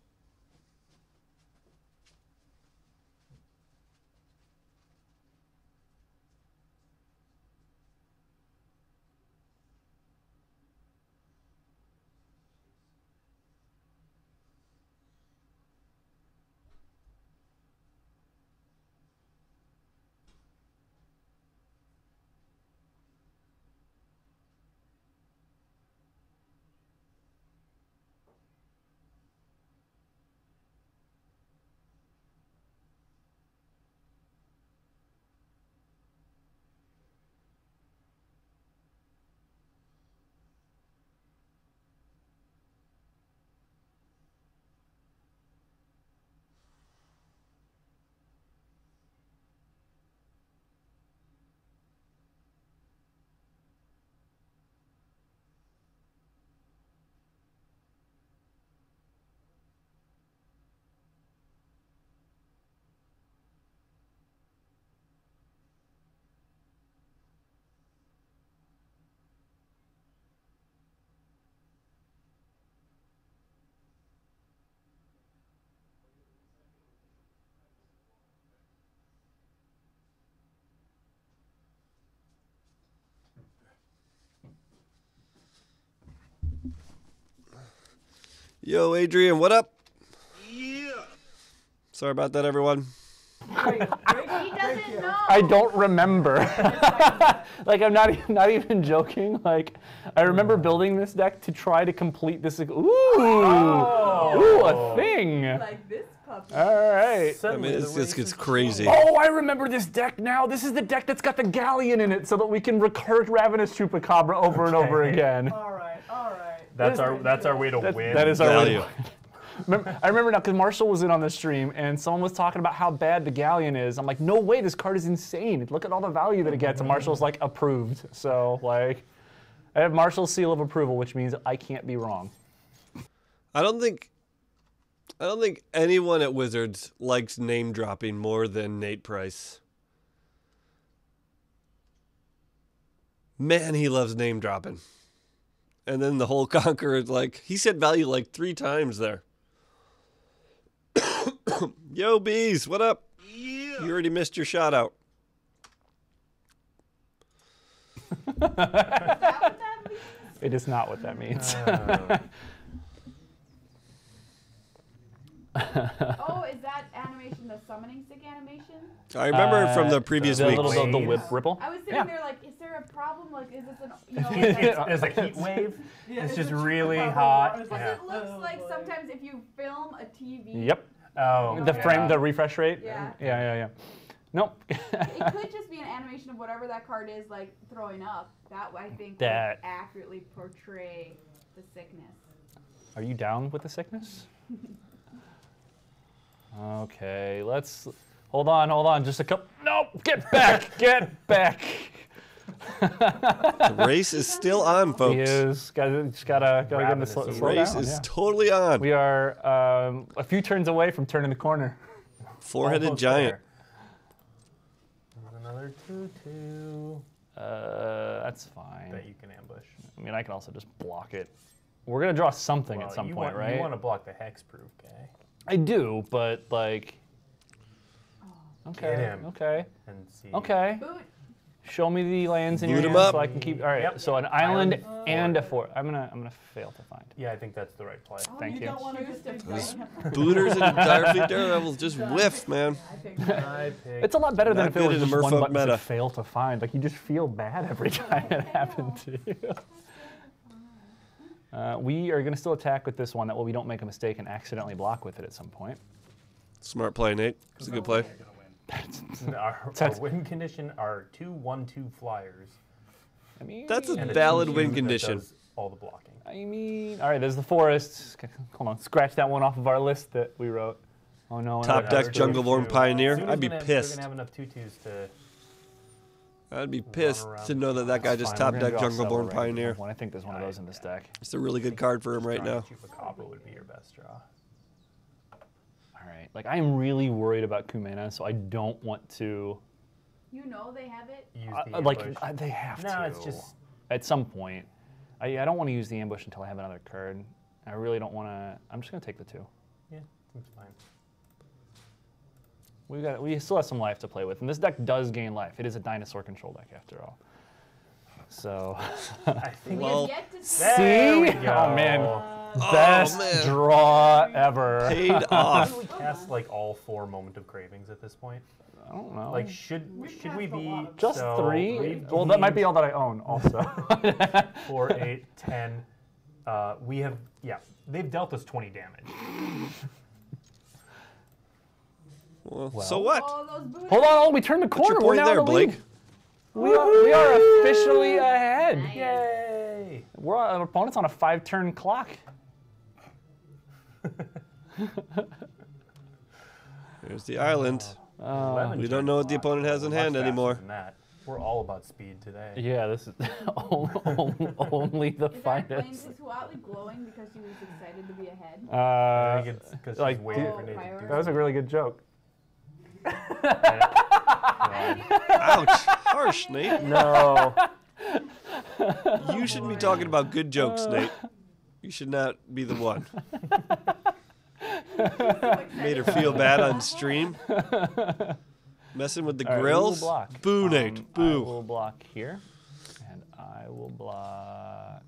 Yo, Adrian, what up? Yeah. Sorry about that, everyone. He doesn't know. I don't remember. like I'm not e- not even joking. Like I remember building this deck to try to complete this. Ooh, ooh, a thing. like this puppy. All right. I mean, it's, this gets crazy. Oh, I remember this deck now. This is the deck that's got the galleon in it, so that we can recur Ravenous Chupacabra over and over again. All right, all right. That's our that's our way to That- win. that is our way. Value. Remember, I remember now because Marshall was in on the stream and someone was talking about how bad the galleon is. I'm like, no way, this card is insane. Look at all the value that it gets. And Marshall's like, approved. So like, I have Marshall's seal of approval, which means I can't be wrong. I don't think I don't think anyone at Wizards likes name dropping more than Nate Price. Man, he loves name dropping. And then the whole conqueror like he said value like three times there. Yo, bees, what up? You already missed your shout out. Is that what that means? It is not what that means. Uh. Oh, is that animation the summoning stick animation? I remember it from Uh, the previous the week. little the, the whip ripple. I was sitting Yeah. there like, is there a problem? Like, is this an you know? it's, Like, it's a heat wave. Yeah, it's it's just really hot. Because Yeah. it looks Oh, like boy. sometimes if you film a TV, Yep. Oh, The yeah. frame, the refresh rate. Yeah. Yeah, yeah, yeah. Nope. it could just be an animation of whatever that card is like throwing up. That I think That- would accurately portray the sickness. Are you down with the sickness? Okay, let's hold on, hold on, just a couple. Nope, get back, get back. The race is still on, folks. He is. Gotta, just gotta, gotta get him to Ravenous slow, eater. slow race down. is yeah. totally on. We are um, a few turns away from turning the corner. Four-headed giant. there. Another two-two Uh, that's fine. that you can ambush. I mean, I can also just block it. We're gonna draw something Well, at some point, want, right? You want to block the hexproof guy I do, but like. Okay. him. Okay. and see. Okay. Show me the lands in your Loot 'em hand up. so I can keep. All right. Yep. So an island, Island and a fort. I'm gonna I'm gonna fail to find. Yeah, I think that's the right play. Oh, Thank you you. don't want to Choose just to do play. that. Booters and Direfleet Daredevils just whiff, man. I think It's a lot better than Not if it was good in just one Merfolk button to meta. fail to find. Like you just feel bad every time it happened to you. Uh, we are going to still attack with this one. That way we don't make a mistake and accidentally block with it at some point. Smart play, Nate. It's a good play. Our, our That's- win condition are two one-two flyers. I mean, That's a and valid 2/2 win condition. All the blocking. I mean, all right. There's the forest. Hold on, scratch that one off of our list that we wrote. Oh no. Top deck Hexproof. Jungleborn Pioneer. Soon I'd be gonna- pissed. We're gonna have enough two-twos to. I'd be pissed to know that that guy just top deck draw Celebrate Jungleborn Pioneer. One. I think there's one of those in this deck. It's a really good card for him right now. Chupacabra would be your best draw. All right. Like I'm really worried about Kumena, so I don't want to. you know they have it. Use Uh, the like ambush. uh, they have No, to. it's just- at some point. I, I don't want to use the ambush until I have another card. I really don't want to. I'm just gonna take the two. Yeah, seems fine. We got we still have some life to play with, and this deck does gain life. It is a dinosaur control deck after all. So I think We Well, have yet to see. There we See? Oh, man. Go. best man. draw ever. Paid How off. do we cast like all four moment of cravings at this point? I don't know. Like, should We've should we be just so three. we've Well, that might be all that I own. Also. Four, eight, ten. Uh, we have yeah. They've dealt us twenty damage. Well, Well. so what? Oh, those. Hold on, oh, we turned the What's corner. your We're point now there, in the lead. Blake? We are, we are officially ahead. Nice. Yay! We're our opponent's on a five-turn clock. There's the island. Uh, we don't know what the opponent has in hand anymore. than that. We're all about speed today. yeah, this is only the Is finest. is Huatli glowing because she was excited to be ahead? I Uh, think it's because like, she's waiting do- for Nate to Oh, do that was a really good joke. Ouch. Harsh, Nate. No. You shouldn't be talking about good jokes, Nate. You should not be the one. Made her feel bad on stream. Messing with the All right, we will grills. block. Boo, Um, Nate. I Boo. will block here, and I will block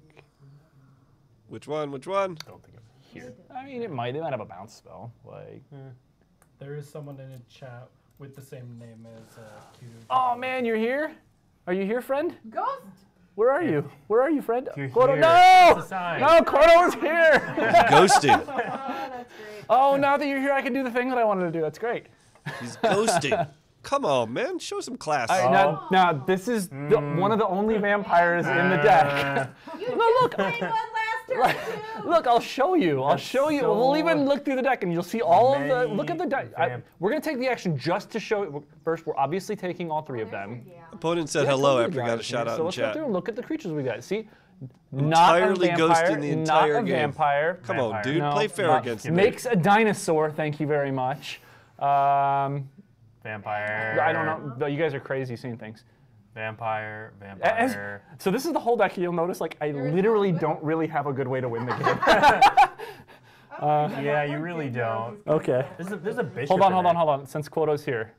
Which one? Which one? I Don't think of here. I mean, it might. They might have a bounce spell. Like, There is someone in a chat with the same name as uh, Q. oh man, you're here. Are you here, friend? Ghost! Where are you? Where are you, friend? You're Kodo, here. no! It's a sign. No, Kodo is here. Ghosting. Oh, that's great. oh, now that you're here, I can do the thing that I wanted to do. That's great. He's ghosting. Come on, man. Show some class. All right, now, oh. now this is the, one of the only vampires in the ah. deck. You No, just look. Played one last! Look, I'll show you. I'll show you. so we'll even look through the deck, and you'll see all of the. Look at the deck. I- We're gonna take the action just to show. First, we're obviously taking all three of them. Yeah. Opponent said Yeah, hello totally, after he got a shout out So in let's go chat. through and look at the creatures we got. See, not a Entirely vampire. ghosting the entire not a game. vampire. Come on, dude. No, Play fair against me. Makes a dinosaur. Thank you very much. Um, Vampire. I don't know. You guys are crazy seeing things. Vampire. As- Vampire. so this is the whole deck. You'll notice, like, I There is literally no- don't really have a good way to win the game. Uh, yeah, you really don't. okay. There's a, there's a bishop. Hold on, hold on, hold on. Since Quoto's here.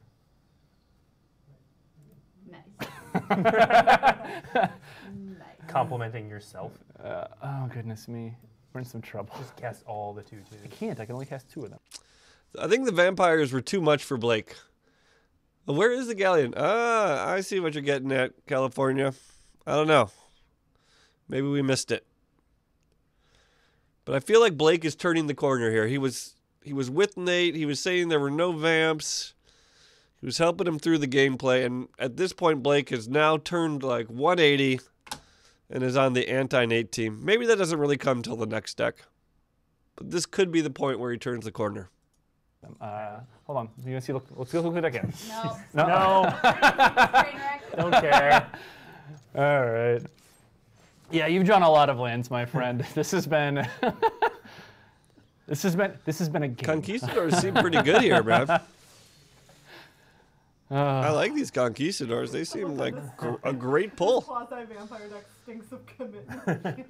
Nice. nice. Complimenting yourself. Uh, oh goodness me, we're in some trouble. Just cast all the two I can't. I can only cast two of them. I think the vampires were too much for Blake. Where is the galleon? Ah, I see what you're getting at, California. I don't know. Maybe we missed it. But I feel like Blake is turning the corner here. He was he was with Nate. He was saying there were no vamps. He was helping him through the gameplay, and at this point, Blake has now turned like 180 and is on the anti-Nate team. Maybe that doesn't really come till the next deck, but this could be the point where he turns the corner. Uh, hold on. You want to see? Look, let's go look at it again. No. No. No, don't care. All right. Yeah, you've drawn a lot of lands, my friend. This has been. this has been. This has been a game. Conquistadors seem pretty good here, man. I Uh, like these conquistadors. They seem like gr- a great pull. Quasi vampire deck stinks of commitment.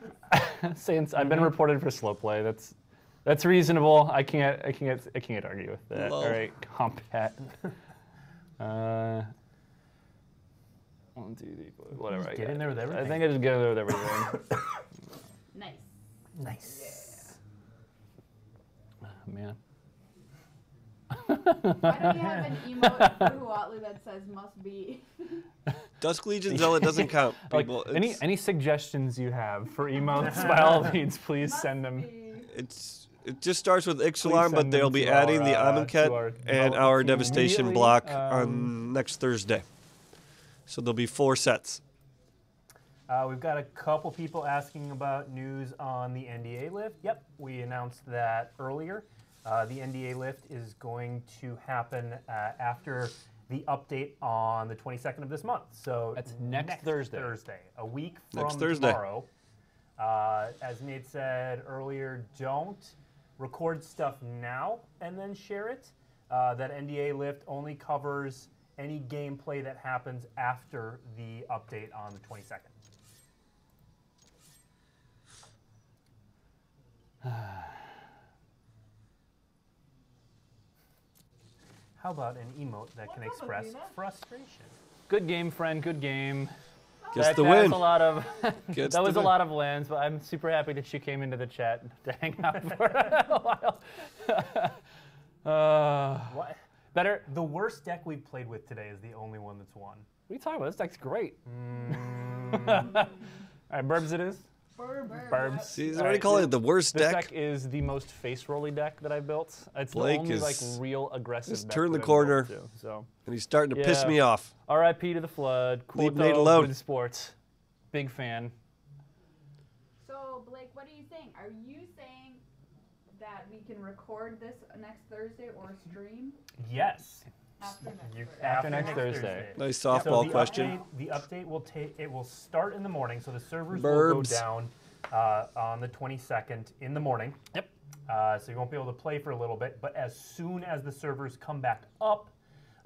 since I've been reported for slow play, that's that's reasonable. I can't. I can't. I can't argue with that. Lol. All right, compat. uh, one, two, three, four, whatever. Just I get in there with I think I just get in there with everything. Nice. Nice. Yeah. Man. Why don't you have an emote for Huatli that says must be? Dusk Legion Zealot doesn't count. Like any any suggestions you have for emotes, by all means, please send them. it's it just starts with Ixalan, send but they'll be adding our, the uh, Amonkhet to our and our Devastation immediately. block Um, on next Thursday. So there'll be four sets. Uh, we've got a couple people asking about news on the NDA lift. Yep, we announced that earlier. Uh, the NDA lift is going to happen uh, after the update on the 22nd of this month. So That's next Thursday. Thursday, a week from Next Thursday. tomorrow. Uh, as Nate said earlier, don't record stuff now and then share it. Uh, that NDA lift only covers any gameplay that happens after the update on the 22nd. How about an emote that can express frustration? Good game, friend. Good game. Gets that, the that win. Was a lot of. Gets that the was a win. lot of lands, but I'm super happy that she came into the chat to hang out for a while. uh, What? better. The worst deck we've played with today is the only one that's won. What are you talking about? This deck's great. Mm, All right, Burbs it is. Burb. Burbs. See, he's already right, calling it the worst This deck. deck is the most face rolly deck that I've built. It's Blake the only is- like real aggressive. just turn the I've corner. too, so And he's starting to piss me off. R.I.P. to the flood. Leave Nate alone. Good sports. Big fan. So Blake, what are you saying? Are you saying that we can record this next Thursday or stream yes. After next You- Thursday? After next Thursday. Nice So softball the question. Update, the update will take. It will start in the morning, so the servers will go down uh, on the 22nd in the morning. Yep. Uh, so you won't be able to play for a little bit, but as soon as the servers come back up,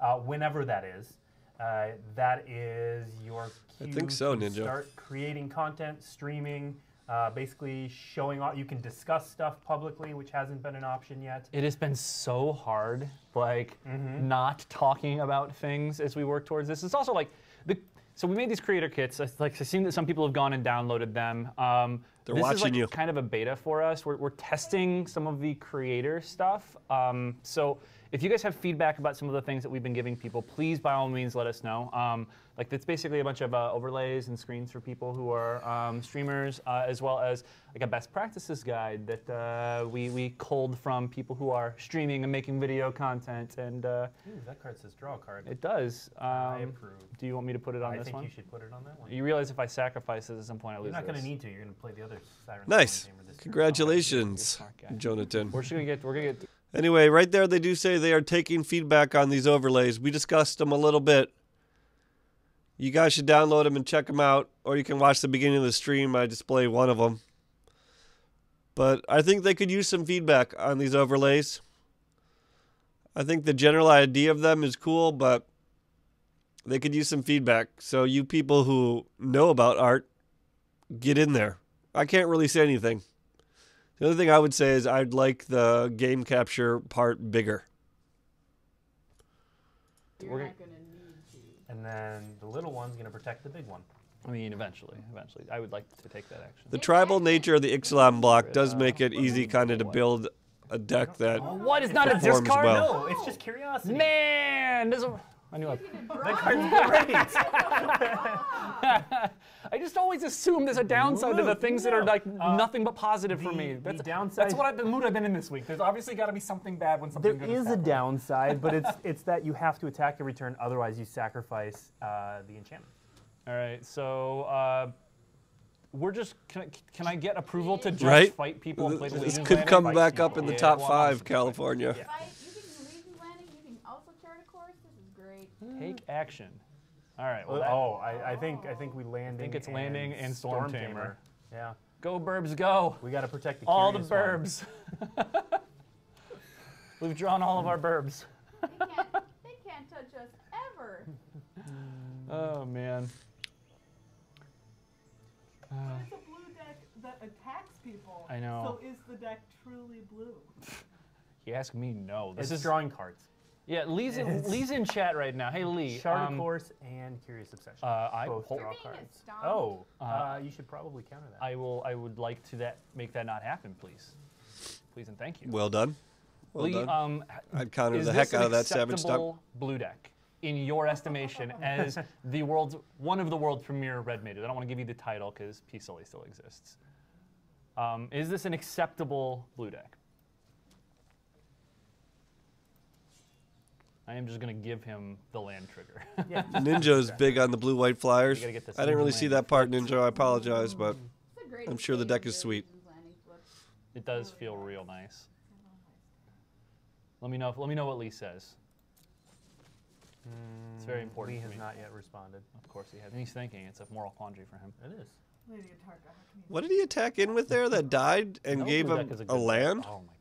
uh, whenever that is, uh, that is your I think so, to Ninja. start creating content, streaming, uh, basically showing off. You can discuss stuff publicly, which hasn't been an option yet. It has been so hard, like Mm-hmm. not talking about things as we work towards this. It's also like the. So we made these creator kits. It's Like I've seen that some people have gone and downloaded them. Um, They're this is watching like you. kind of a beta for us. We're, we're testing some of the creator stuff. Um, so if you guys have feedback about some of the things that we've been giving people, please by all means let us know. Um, like it's basically a bunch of uh, overlays and screens for people who are um, streamers, uh, as well as like a best practices guide that uh, we we culled from people who are streaming and making video content, and uh, Ooh, that card says draw a card. it does. Um, I approve. Do you want me to put it on I this one? I think you should put it on that one. You realize if I sacrifice it at some point, I lose You're not going to need to. You're going to play the other Siren Nice. Song this. Congratulations, Jonathan. We're just gonna get. We're gonna get. Anyway, right there, they do say they are taking feedback on these overlays. We discussed them a little bit. You guys should download them and check them out, or you can watch the beginning of the stream. I display one of them. But I think they could use some feedback on these overlays. I think the general idea of them is cool, but they could use some feedback. So, you people who know about art, get in there. I can't really say anything. The other thing I would say is I'd like the game capture part bigger. You're We're not gonna need to. And then the little one's going to protect the big one. I mean, eventually, eventually, I would like to take that action. The tribal nature of the Ixalan block does make it easy kind of to build a deck that What is not a Performs discard? well. No, it's just curiosity. Man, this is, I knew I. That card's great. I just always assume there's a downside to the things that are like Uh, nothing but positive for the- me. the That's, downside- That's what I've, the mood I've been in this week. There's obviously got to be something bad when something There good is a downside, but it's it's that you have to attack every turn, otherwise you sacrifice uh, the enchantment. All right, so uh, we're just. Can I, can I get approval to just Right? fight people and play the this could come back up in the Yeah, top five. California. Yeah. Fight, you can do Legion's Landing, you can also chart a course. This is great. Take action. All right. Well, Oh, I, I think I think we landing. I think it's landing and Storm Tamer. Yeah, go Burbs, go! we got to protect the All the. Burbs. We've drawn all of our Burbs. They can't, they can't touch us ever. Oh man. But uh. it's a blue deck that attacks people. I know. So is the deck truly blue? you ask me no. This It's is drawing cards. Yeah. Lee's in, Lee's in chat right now. Hey Lee. Shard um, of Course and Curious Obsession. uh, I Both hol- draw cards. stomped. Oh, Uh, uh, you should probably counter that. I will. I would like to that make that not happen, please. Please and thank you. Well done. Well Lee, done. um, I'd counter the heck out of that Savage Stomp. acceptable blue deck in your estimation as the world's one of the world's premier red mages? I don't want to give you the title because P Sully still exists. Um, is this an acceptable blue deck? I am just going to give him the land trigger. yeah. Ninja's big on the blue white flyers. You gotta get this I didn't really see that part, Ninja. I apologize, but It's a great I'm sure the deck is sweet. Legion's Landing flip. it does feel real nice. Let me know. If, let me know what Lee says. It's very mm, important Lee has not yet responded. Of course he has. And he's thinking it's a moral quandary for him. It is. Lady Atarka, how can you? what did he attack in with there that died and No gave him deck is a, good deck. land? Oh my goodness.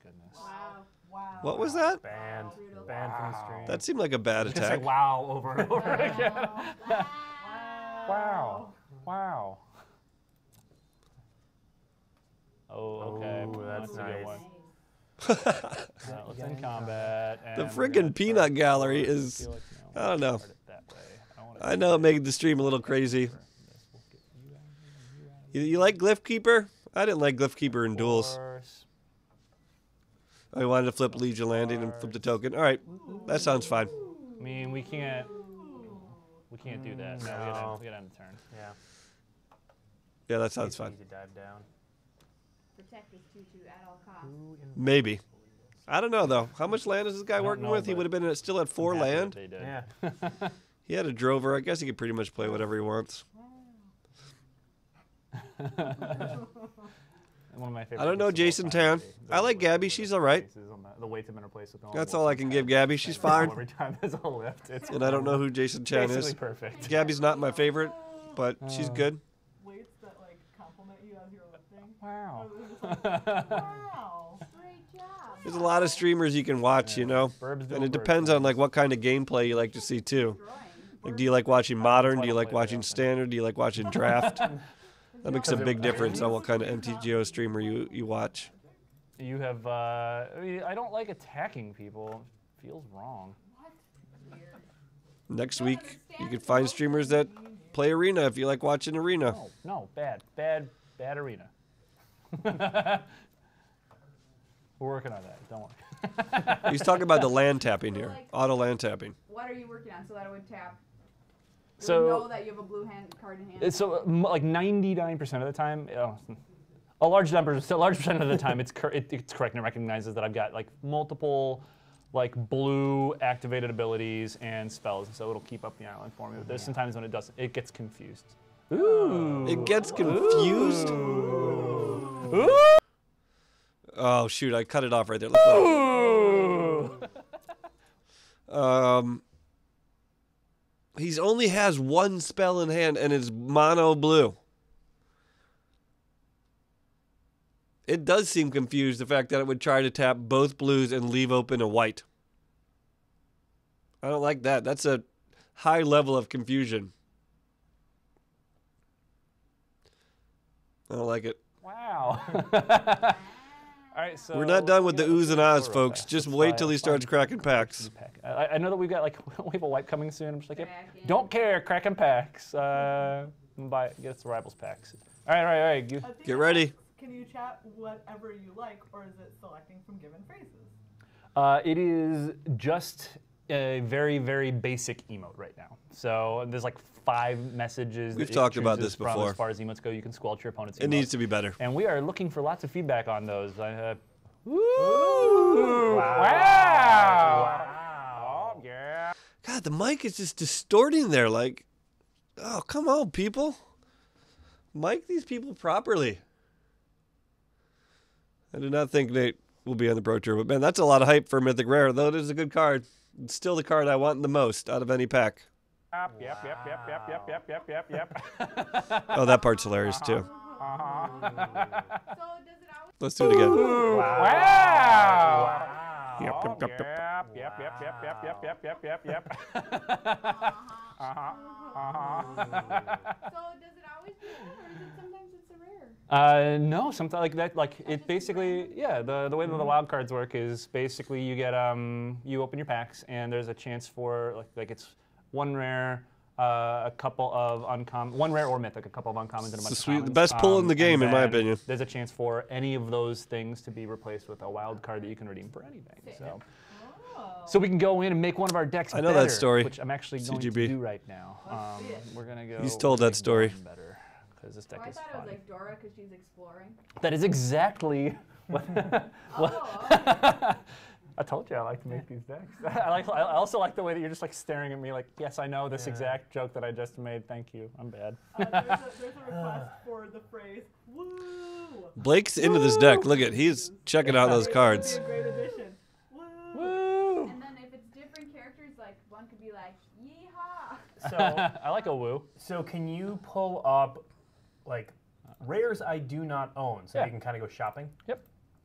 Wow. What was that? Banned. Wow. Banned from the stream. That seemed like a bad attack. Just wow over and over again. wow. Wow. Oh, okay. Ooh, that's, a nice. one let's in combat. the freaking peanut gallery is. I don't know. I know it made the stream a little crazy. You, you like Glyphkeeper? I didn't like glyph keeper in duels. Force. I wanted to flip Legion Landing and flip the token. All right, that sounds fine. I mean, we can't. We can't do that. No, we gotta, No. we gotta end the turn. Yeah. Yeah, that sounds Easy fine. to dive down. Protect this tutu at all costs. Maybe. I don't know though. How much land is this guy working know, with? He would have been at, still at four I'm happy that land. They did. Yeah. He had a drover. I guess he could pretty much play whatever he wants. One of my favorite I don't know pieces of all Jason time Tan. I like Gabby. She's all right. been replaced on the- The weights have been replaced with normal That's all I can give Gabby. She's fine. Every time there's a lift, it's And I don't know who Jason Chan is. perfect. Gabby's not my favorite, but uh, she's Oh. good. Weights that like compliment you as you're lifting. Wow. Or they're just like, wow. Great job. There's a lot of streamers you can watch, you know, and it depends on like what kind of gameplay you like to see too. Like, do you like watching modern? Do you like watching standard? Do you like watching draft? That makes a big difference on what kind of MTGO streamer you, you watch. You have. Uh, I, mean, I don't like attacking people. Feels wrong. Next week, you can find streamers that play Arena if you like watching Arena. No, no, bad, bad, bad arena. We're working on that. Don't worry. He's talking about the land tapping here, auto land tapping. What are you working on so that it would tap? It would So- know that you have a blue hand card in hand. So like 99% of the time, uh, a large number, a large percent of the time, it's cor- it, it's correct and it recognizes that I've got like multiple like blue activated abilities and spells, so it'll keep up the island for me. But there's sometimes when it doesn't, it gets confused. Ooh. It gets confused. Oh shoot! I cut it off right there. Let's look. Ooh. Um, he's only has one spell in hand, and it's mono blue. It does seem confused the fact that it would try to tap both blues and leave open a white. I don't like that. That's a high level of confusion. I don't like it. Wow. All right, so We're not done with the oohs and ahs, folks. fast. Just Let's wait till he starts cracking packs. pack. I, I know that we've got like we have a wipe coming soon. I'm just like, yep, don't care, cracking packs. Uh, buy get us the rivals packs. All right, all right, all right. You- Get ready. Can you chat whatever you like, or is it selecting from given phrases? Uh, it is just a very, very basic emote right now. So there's like five messages. We've talked about chooses this from before. As far as emotes go, you can squelch your opponent's It emote. needs to be better. And we are looking for lots of feedback on those. Uh, Wow. wow. Oh, yeah. God, the mic is just distorting there. Like, oh, come on, people. Mic these people properly. I do not think Nate will be on the Pro Tour, but man, that's a lot of hype for Mythic Rare, though it is a good card. It's still the card I want the most out of any pack. Yep, yep, yep, yep, yep, yep, yep, yep, yep, yep. Oh, that part's hilarious too. Uh-huh. So does it Let's do it again. Wow. Yep, yep, yep, Yep, yep, yep, yep, yep, yep, yep, yep, yep, yep. Uh-huh. Uh-huh. so does it always do that, or is it sometimes it's a rare? Uh, no, something like that. Like it basically, yeah. The the way that the wild cards work is basically you get um you open your packs and there's a chance for like like it's one rare, uh, a couple of uncommon, one rare or mythic, a couple of uncommons and a bunch the of sweet- the best pull in the game, in my opinion. There's a chance for any of those things to be replaced with a wild card that you can redeem for anything. So. So we can go in and make one of our decks I know that story, which I'm actually going to do right now. Um, we're gonna go. He's told that story. Better, because this deck Oh, I is thought it was like Dora because she's exploring. That is exactly what. Oh, I told you I like to make these decks. I like. I also like the way that you're just like staring at me, like, yes, I know this exact joke that I just made. Thank you. I'm bad. Uh, there's, a, there's a request for the phrase "woo." Blake's into this deck. Look at he's checking out those cards. be a great addition. Woo. Woo! and then if it's different characters, like one could be like yeehaw. So, I like a woo. so can you pull up like rares I do not own, so Yeah. you can kind of go shopping? Yep.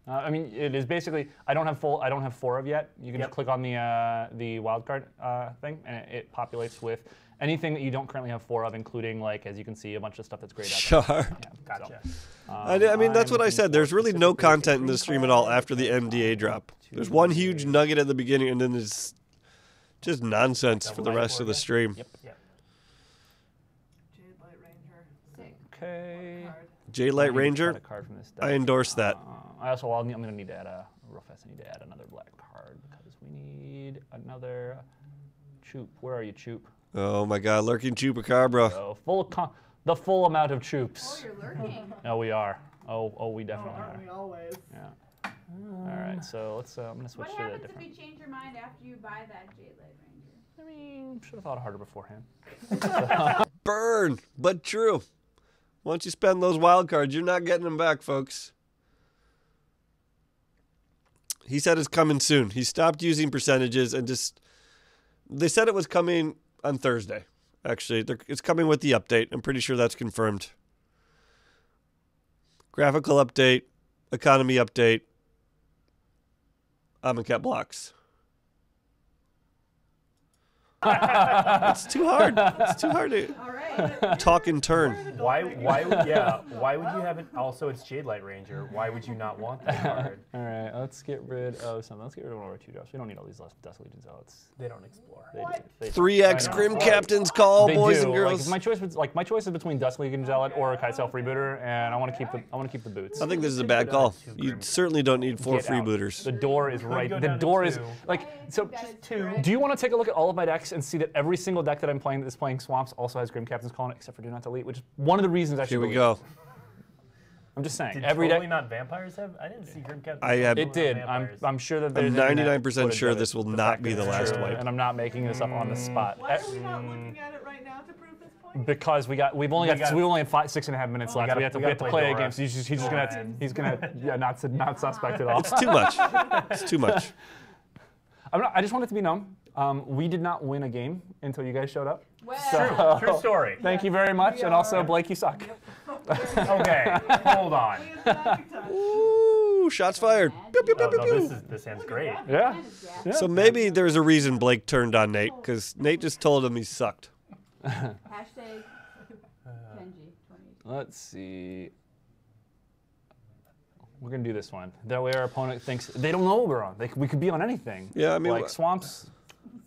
Uh, I mean, it is basically. I don't have full. I don't have four of yet. You can Yep. just click on the uh, the wildcard uh, thing, and it, it populates with anything that you don't currently have four of, including like as you can see a bunch of stuff that's grayed out. there. Char. Gotcha. I, I mean, that's I'm what I said. There's really no content in the stream at all after the NDA drop. There's one huge nugget at the beginning, and then there's just nonsense for the rest of the stream. Yep. Yep. Jade Light Ranger. Okay. Card. J I Light Ranger. a card from this I endorse that. Uh, I also, well, I'm going to need to add a real fast. I need to add another black card because we need another Choop. Where are you, Choop? Oh my God, lurking chupacabra. So full con- the full amount of Choops. Oh, you're lurking. No, we are. Oh, oh, we Oh, definitely aren't we always? Yeah. All right. So let's. Uh, I'm going to switch What to the happens if you change your mind after you buy that Jadelight Ranger? I mean, should have thought harder beforehand. Burn, but true. Once you spend those wild cards, you're not getting them back, folks. He said it's coming soon. He stopped using percentages and just. They said it was coming on Thursday. Actually, it's coming with the update. I'm pretty sure that's confirmed. Graphical update, economy update, I'm in Amonkhet blocks. It's too hard. It's too hard to All right. talk in turn. Why? Why? would- Yeah. Why would you have it? Also, it's Jadelight Ranger. Why would you not want that card? All right. Let's get rid of something. Let's get rid of one of our two drops. We don't need all these less Dusk Legion zealots. They don't explore. They do. They do. 3x I know. Grim Captain's Call, They boys do. and girls. Like, my choice was like my choice is between Dusk Legion Zealot or a Kitesail Freebooter, and I want to keep the I want to keep the boots. I think this is a bad call. You certainly don't need four freebooters. The door is right. The door is like so. That is two. Do you want to take a look at all of my decks and see that every single deck that I'm playing that is playing Swamps also has Grim Captain's Call in it, except for Do Not Delete, which is one of the reasons I should Here we go. I'm just saying. Did every totally deck. not vampires have? I didn't see Grim Captain. I have- It did. I'm, I'm sure that there's I'm 99% sure of this will not be the last true, wipe. And I'm not making this up on the mm. spot. Why are we not looking at it right now to prove this point? Because we got, we've only We got, got- we only have five, six and a half minutes We left. gotta- we have to, we we have gotta play play a game. So he's just, he's just gonna, Dora. he's gonna, yeah, not, not suspect at all. It's too much. It's too much. I'm not, I just want it to be known. Um, we did not win a game until you guys showed up. Well, True true, story. Thank you very much, and also Blake, you suck. Okay, hold on. We have the magic touch. Ooh, shots fired. Pew, pew, pew, Oh, pew, no, this is this sounds great. Yeah. yeah. So maybe there's a reason Blake turned on Nate, because Nate just told him he sucked. Hashtag Kenji 20. Let's see. We're gonna do this one. That way, our opponent thinks they don't know what we're on. They, we could be on anything. Yeah, I mean, like wh- swamps,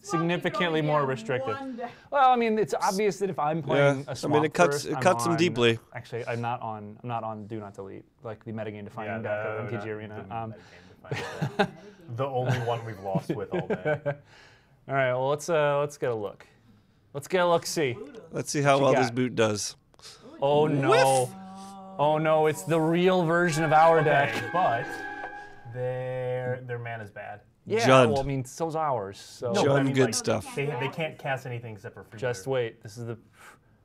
significantly more have restricted. one deck. Well, I mean, it's obvious that if I'm playing Yeah, I a swamp mean, it cuts- first, it cuts them deeply. Actually, I'm not on. I'm not on Do Not Delete, like the metagame defining deck no, of MTG Arena. the Um, metagame defined deck. the only one we've lost with all day. all right, well let's uh, let's get a look. Let's get a look. See. Let's see how you well this boot does. Oh no. Oh no, it's the real version of our deck. But their their mana's bad. Yeah. Jund. Well, I mean, so's ours. So No, but I Jund mean, good like, stuff. They, they can't cast anything except for free. just wait. This is the.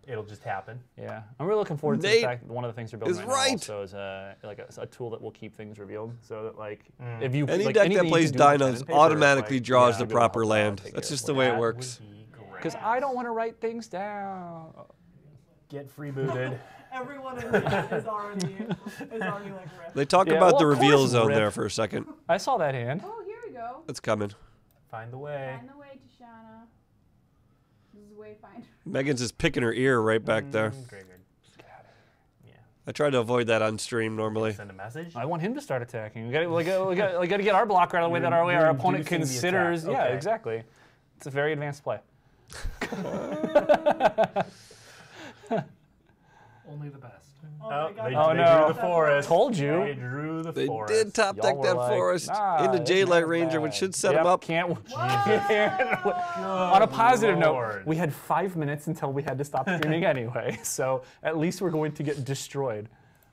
It'll just happen. Yeah, I'm really looking forward to Nate the fact that one of the things they're building is right, now also is a like a, a tool that will keep things revealed, so that like mm. if you Any like, deck anything that you plays can do with pen dinos and paper, automatically like, draws yeah, the you'll be proper land. take That's just the way it That works. would be great. Because I don't want to write things down. get freebooted. Everyone in here is already is already like ripped. They talk Yeah, about well, the of course reveal zone Rip. there for a second. I saw that hand. Oh, here we go. It's coming. Find the way. Find the way, Tashana. This is Wayfinder. Megan's just picking her ear right back there. Mm, Graveyard. Yeah. I try to avoid that on stream normally. Send a message. I want him to start attacking. We got we got we got, we got to get our block right away that our way You're our opponent considers. attack. Yeah, exactly. It's a very advanced play. Only the best. Oh, Oh, my oh, God. they, Oh, they no. drew the forest. Told you. They drew the They forest. did top deck that like, forest "Nah, into it's J Light Ranger, which should set Yep, him up. Can't. On a positive note, we had five minutes until we had to stop streaming anyway, so at least we're going to get destroyed.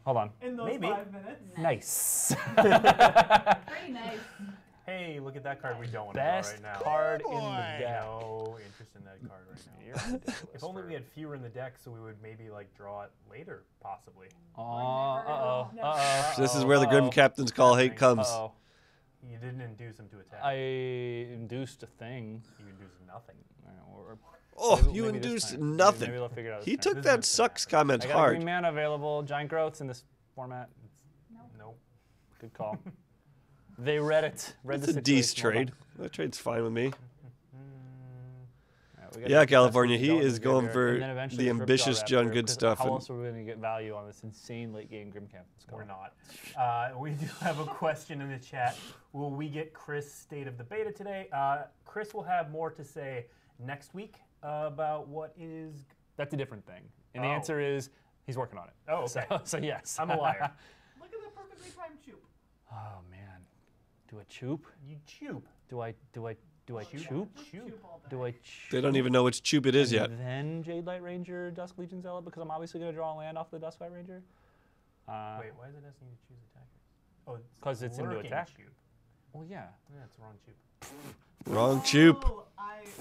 Hold on. In those Maybe. five minutes. Nice. Pretty nice. Hey, look at that card we don't want to Best draw right now. card in the deck. No interest in that card right now. If only we had fewer in the deck, so we would maybe like draw it later, possibly. Uh oh. Uh oh. This is where the Grim Captain's Call hate Uh comes. oh. You didn't induce him to attack. I induced a thing. You induced nothing. Or- Oh, maybe- you maybe this induced time. Maybe- nothing. Maybe they'll figure it out. this He time. took This that is sucks bad. comments I got hard. green mana available. Giant growths in this format. Nope. Good call. They read it. Read It's the a decent situation. trade. That trade's fine with me. Alright, Yeah, California, he is to going for and then eventually the ambitious John Good stuff How else are we going to get value on this insane late game Grimcamp? Let's. We're not. Uh, we do have a question in the chat. Will we get Chris state of the beta today? Uh, Chris will have more to say next week about what is. That's a different thing. And the Oh. answer is he's working on it. Oh, okay. So, so yes. I'm a liar. Look at the perfectly timed choop. oh man. Do I choop? You choop. Do I do I do I choop? Just Choop. choop. Do I They don't even know which choop it is and yet. Then Jadelight Ranger, Dusk Legion Zealot, because I'm obviously going to draw a land off the Dusk Light Ranger. Uh, Wait, why is it asking you to choose attackers? Oh, 'Cause it's into lurking attack. Choop. Well, yeah. Yeah, it's the wrong choop. Wrong choop. Oh,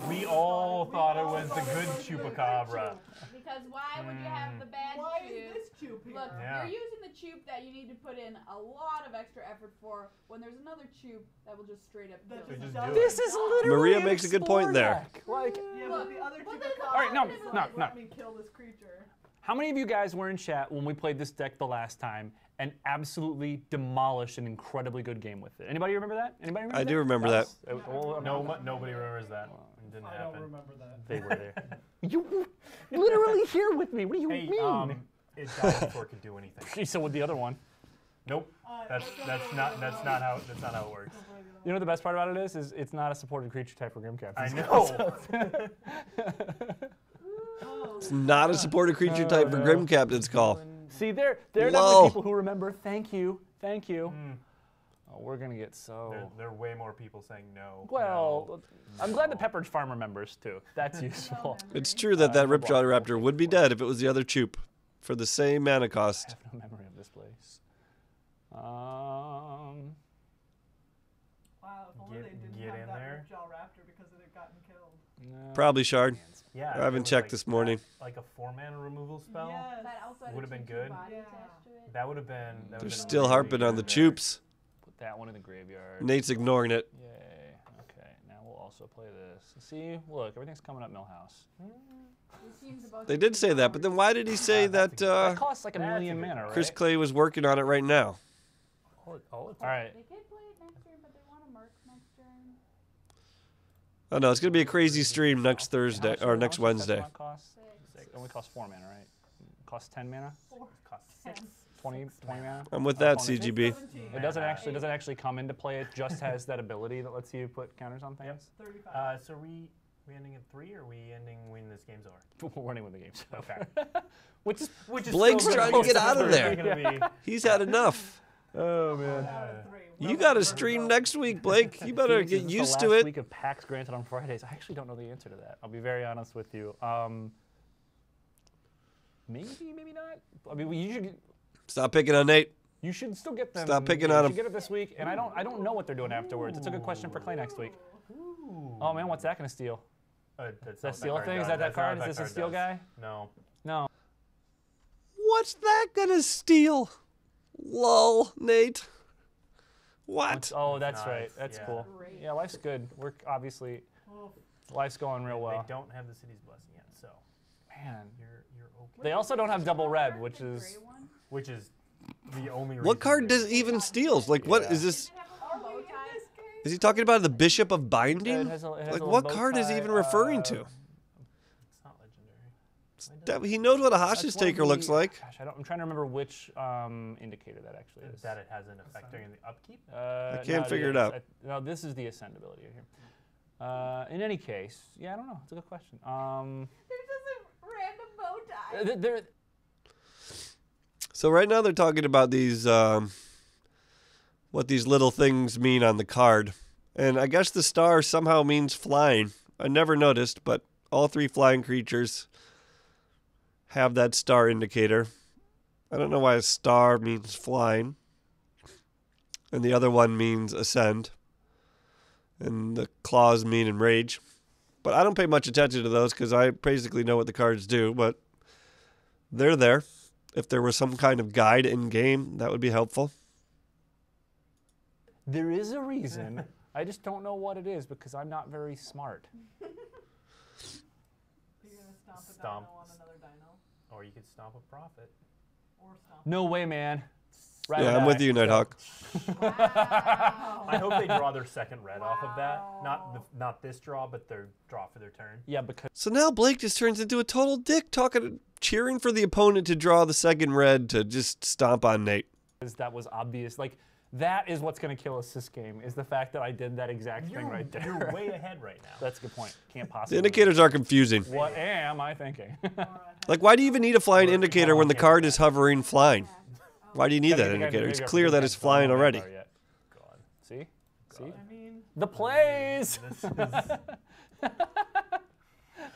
We all thought it was the good was the good chupacabra. Because why would you have the bad Why is this choop here? Look, Yeah. you're using the choop that you need to put in a lot of extra effort for when there's another choop that will just straight up That kill just you. does does it. This is literally Maria makes a good point there. deck. Like, Yeah, Look, but the other but chupacabra there's All right, no, is no, like, no. let me kill this creature. how many of you guys were in chat when we played this deck the last time and absolutely demolished an incredibly good game with it? Anybody remember that? Anybody remember that? I that? do remember that. was- uh, well, No, mo- nobody remembers that. It didn't I don't happen. remember that. They were there. you were literally here with me. What do you Hey, mean? um, it died before it could do anything. so with the other one. Nope. Uh, That's that's not that's not how that's not how it works. You know what the best part about it is? Is it's not a supported creature type for Grimcap. I know. Oh, It's not a supported creature type for Grim Captain's Call. See, they're they're Lol. definitely people who remember. Thank you, thank you. Mm. Oh, we're gonna get so. There, there are way more people saying no. Well, I'm glad the no. Pepperidge Farm remembers too. That's useful. It's true that that Uh, Ripjaw Raptor would be dead if it was the other choop for the same mana cost. I have no memory of this place. Um, wow, if only Get- they didn't get have in that there. Ripjaw Raptor because it had gotten killed. no. Probably Shard. Yeah. I haven't checked like this morning. that- Like a four mana removal spell. Yes. That also Would've been good. Yeah. attached to it. That would have been. That They're been still harping on the good there. choops. Put that one in the graveyard. Nate's ignoring it. Yay. Okay. Now we'll also play this. See, look, everything's coming up Millhouse. It seems They did say that, but then why did he say Ah, that good- uh, that costs like a million mana, right? Chris Clay was working on it right now? It's All right. They could play it next turn, but they want to mark next turn. Oh no, it's gonna be a crazy stream next Thursday much- or how next much does Wednesday. Pokemon Cost? Six. It only costs four mana, right? Costs ten mana. Four, cost ten, 20, 20 mana. I'm with that, opponent- CGB. It doesn't actually doesn't actually come into play. It just has that ability that lets you put counters on things. 35. Uh, so we we ending at three, or are we ending when this game's over? We're running with the games. Okay. Which is Which is Blake's still trying gonna get out of there. gonna be- He's had enough. Oh man. Out of three. You got to stream next week, Blake. You better get used to last it. week of PAX granted on Fridays. I actually don't know the answer to that. I'll be very honest with you. Um, maybe, maybe not. I mean, you should Stop picking on Nate. you should still get them. Stop picking you on should him. Get it this week, and I don't I don't know what they're doing afterwards. It's a good question for Clay next week. Ooh. Oh man, what's that gonna steal? Uh, that's Is that not steal what thing? Is does. that that That's card? what Is this a card steal does. guy? No. No. What's that gonna steal? Lol, Nate. What? Oh, that's nice, right. That's yeah. cool. Great. Yeah, life's good. We're obviously life's going real well. They don't have the city's blessing yet, so Man, you're you're okay. They also don't have double red, which is? Which is the only. What card does even steals? Like, what Yeah. is Does this? it have a little are we bow in tie? this game? Is he talking about the Bishop of it Binding? has a, it has Like, a what bow card is he even referring uh, to? It's not legendary. Why That, does he knows what a that's hostage one of taker looks like. Gosh, I don't, I'm trying to remember which um, indicator that actually is. that it has an effect during the upkeep? Uh, can't no, figure it yeah, out. it's- uh, No, this is the ascend ability here. Uh, in any case, yeah, I don't know. It's a good question. Um, There's just a random bow tie. uh, there, So right now they're talking about these, um, what these little things mean on the card, and I guess the star somehow means flying. I never noticed, but all three flying creatures have that star indicator. I don't know why a star means flying, and the other one means ascend, and the claws mean enrage. But I don't pay much attention to those because I basically know what the cards do. But they're there. If there was some kind of guide in game, that would be helpful. there is a reason. I just don't know what it is because I'm not very smart. Are gonna stomp a Stomp. dino on another dino? Or you could stomp a prophet. Or stomp No way, man. Ride or Yeah, I'm with you, Nighthawk. I hope they draw their second red off of that. Not the, not this draw, but their draw for their turn. Yeah, because So now Blake just turns into a total dick, talking, cheering for the opponent to draw the second red to just stomp on Nate. that was obvious. Like that is what's going to kill us this game is the fact that I did that exact You're, thing right there. you're way ahead right now. That's a good point. Can't possibly. The indicators are confusing. What am I thinking? Like, why do you even need a flying indicator when the card is hovering flying? Why do you need Gotta that get the guy- indicator? It's clear that it's flying already. there yet. God. See? See? I mean, The plays. This is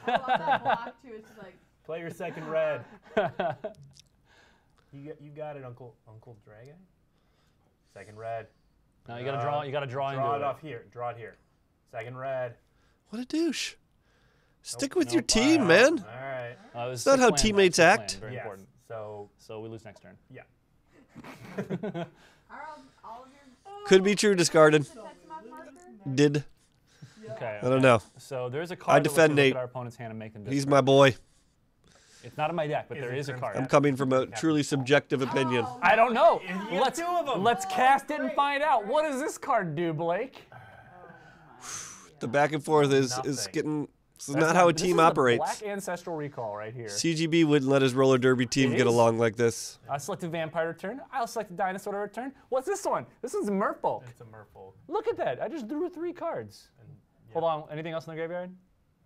I love that block too. It's just like play your second red. You got, you got it, Uncle Uncle Dragon. Second red. No, you gotta draw. You gotta draw, Draw into it off here. Draw it here. Second red. What a douche. Stick Nope, with your team, all man. All right. Uh, it not how land, though, teammates six land, act. Very yes. important. So So we lose next turn. yeah. are all, all of your Could be true, discarded. the Tetzimoc marker? Did. Okay. I don't know. So there's a card. I defend Nate. Our opponent's hand and make them. He's my boy. It's not in my deck, but Is there a card. I'm coming from a truly subjective opinion. Oh, I don't know. Let's two of 'em. let's oh, cast it and find out. What does this card do, Blake? Oh, the back and forth is is Nothing. getting. This is That's not how a this team is the operates. Black ancestral recall right here. CGB wouldn't let his roller derby team It get is. along like this. I select a vampire to return. I'll select a dinosaur to return. What's this one? This one's a merfolk. It's a merfolk. Look at that. I just drew three cards. And, yeah. Hold on. Anything else in the graveyard?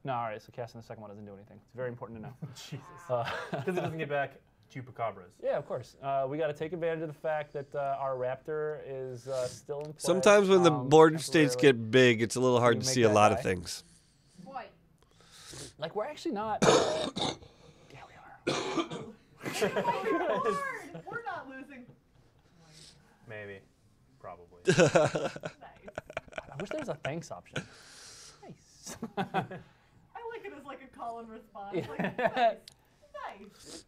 No. All right. So casting the second one doesn't do anything. It's very important to know. Jesus. Uh, Because it doesn't get back chupacabras. yeah, of course. Uh, we got to take advantage of the fact that uh, our raptor is uh, still in play. Sometimes when the um, border states get big, it's a little hard to see a lot die. of things. Boy. like we're actually not. yeah, we are. Lord, we're not losing. Maybe. Probably. Nice. I wish there was a thanks option. Nice. I like like a call and response. Like, nice. Nice.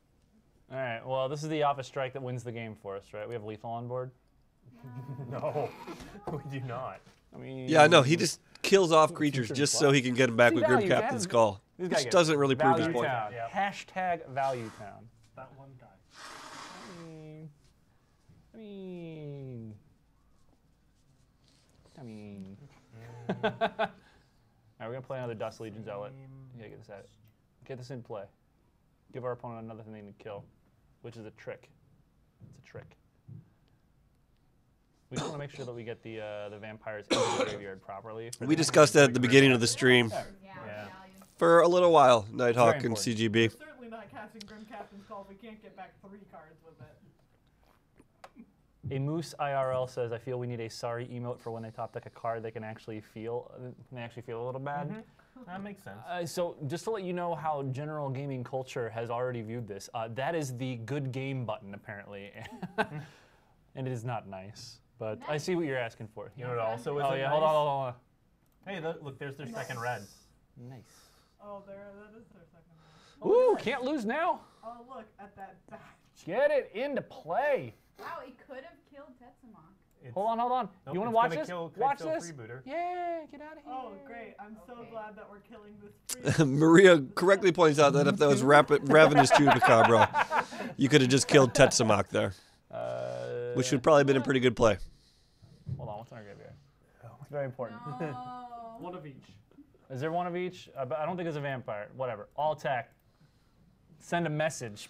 All right. Well, this is the office strike that wins the game for us, right? We have lethal on board. no, we do not. I mean. Yeah, no, he just kills off creatures Creatures just so he can get him back See, with Grim Captain's Captain man. Skull. This Which doesn't really prove his Value point. Town. Yep. Hashtag value town. That one guy. I mean, I mean, I mean. Mm. All right, we're gonna play another Dusk Legion Zealot. You gotta get this at Get this in play. Give our opponent another thing to kill, which is a trick. It's a trick. We just want to make sure that we get the uh, the vampires into the graveyard properly. We discussed that at the beginning of the stream Yeah, Yeah. for a little while, Nighthawk and important. CGB. Certainly not casting Grim Captain's Call if we can't get back three cards with it. A Moose IRL says, "I feel we need a sorry emote for when they top deck a card they can actually feel. uh, They actually feel a little bad." That makes sense. Uh, so just to let you know how general gaming culture has already viewed this, uh, that is the good game button apparently, and it is not nice. But I see what you're asking for. You know what also Oh isn't yeah, nice? hold on, hold on, hold Hey, look, look, there's their second red. Nice. Oh, there, that is their second one. Ooh, can't lose now. Oh, look at that batch. Get it into play. Wow, he could have killed Tetzimoc. It's, Hold on, hold on. Nope, you want to watch this? watch this. Freebooter. Yeah, get out of here. Oh, great. I'm so Okay. glad that we're killing this free. Maria correctly points out that if that was rapid, Ravenous Chupacabra, you could have just killed Tetzimoc there, Uh, which would probably have been a pretty good play. Hold on, what's in our graveyard? It's very important. No. One of each. Is there one of each? Uh, I don't think there's a vampire. Whatever. All attack. Send a message.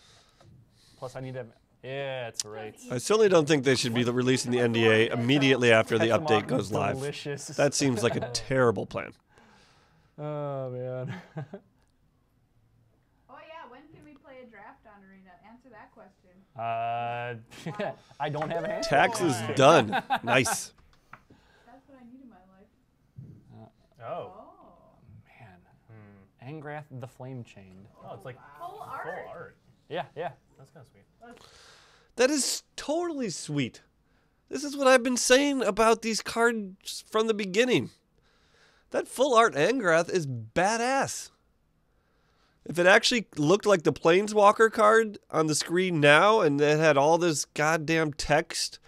Plus, I need to. Yeah, it's right. I certainly don't think they should be releasing the NDA immediately after the update goes live. Delicious. That seems like a terrible plan. Oh man. Oh yeah, when can we play a draft on Arena? Answer that question. uh, I don't have an answer. Tax is done. Nice. That's what I need in my life. oh. Oh. Man. Hmm. Angrath the Flame Chained. Oh, it's like Full full art. art. Yeah, yeah. That's kind of sweet. That is totally sweet. This is what I've been saying about these cards from the beginning. That full art Angrath is badass. If it actually looked like the Planeswalker card on the screen now and it had all this goddamn text,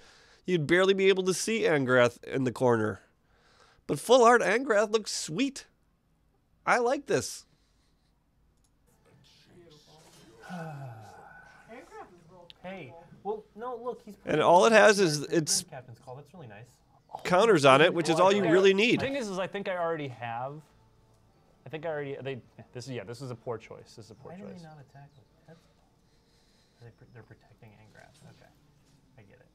you'd barely be able to see Angrath in the corner. But full art Angrath looks sweet. I like this. Hey. Well, no, look, he's. And all it has is it's captain's call. That's really nice. counters on it, which is all you really need. The thing is, is I think I already have. I think I already. They. This is yeah. This is a poor choice. This is a poor Why do choice. they not attack? with- That's, they, pr- they're protecting Angrath. Okay, I get it.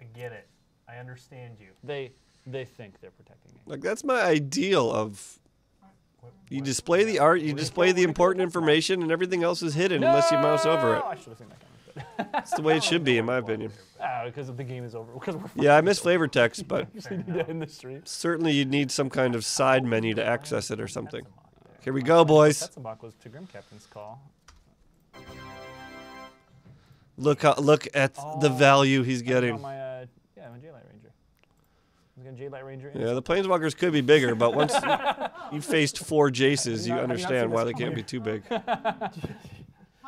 I get it. I understand you. They they think they're protecting me. Like that's my ideal of you display the art, you display the important information, and everything else is hidden unless you mouse over it. I should have seen that coming. That's the way it should be, in my opinion. Ah, because the game is over. Because we're Yeah, I miss flavor text, but usually need to end the stream. certainly you'd need some kind of side menu to access it or something. That's a mock there. Here we go, boys. That's a mock was to Grim Captain's call. Look how, look at the Oh, value he's getting. My, uh, yeah, my Jadelight Ranger. I'm gonna Jadelight Ranger. Yeah, the planeswalkers could be bigger, but once you faced four Jaces, you Have you not- have you not understand why they can't be too big. How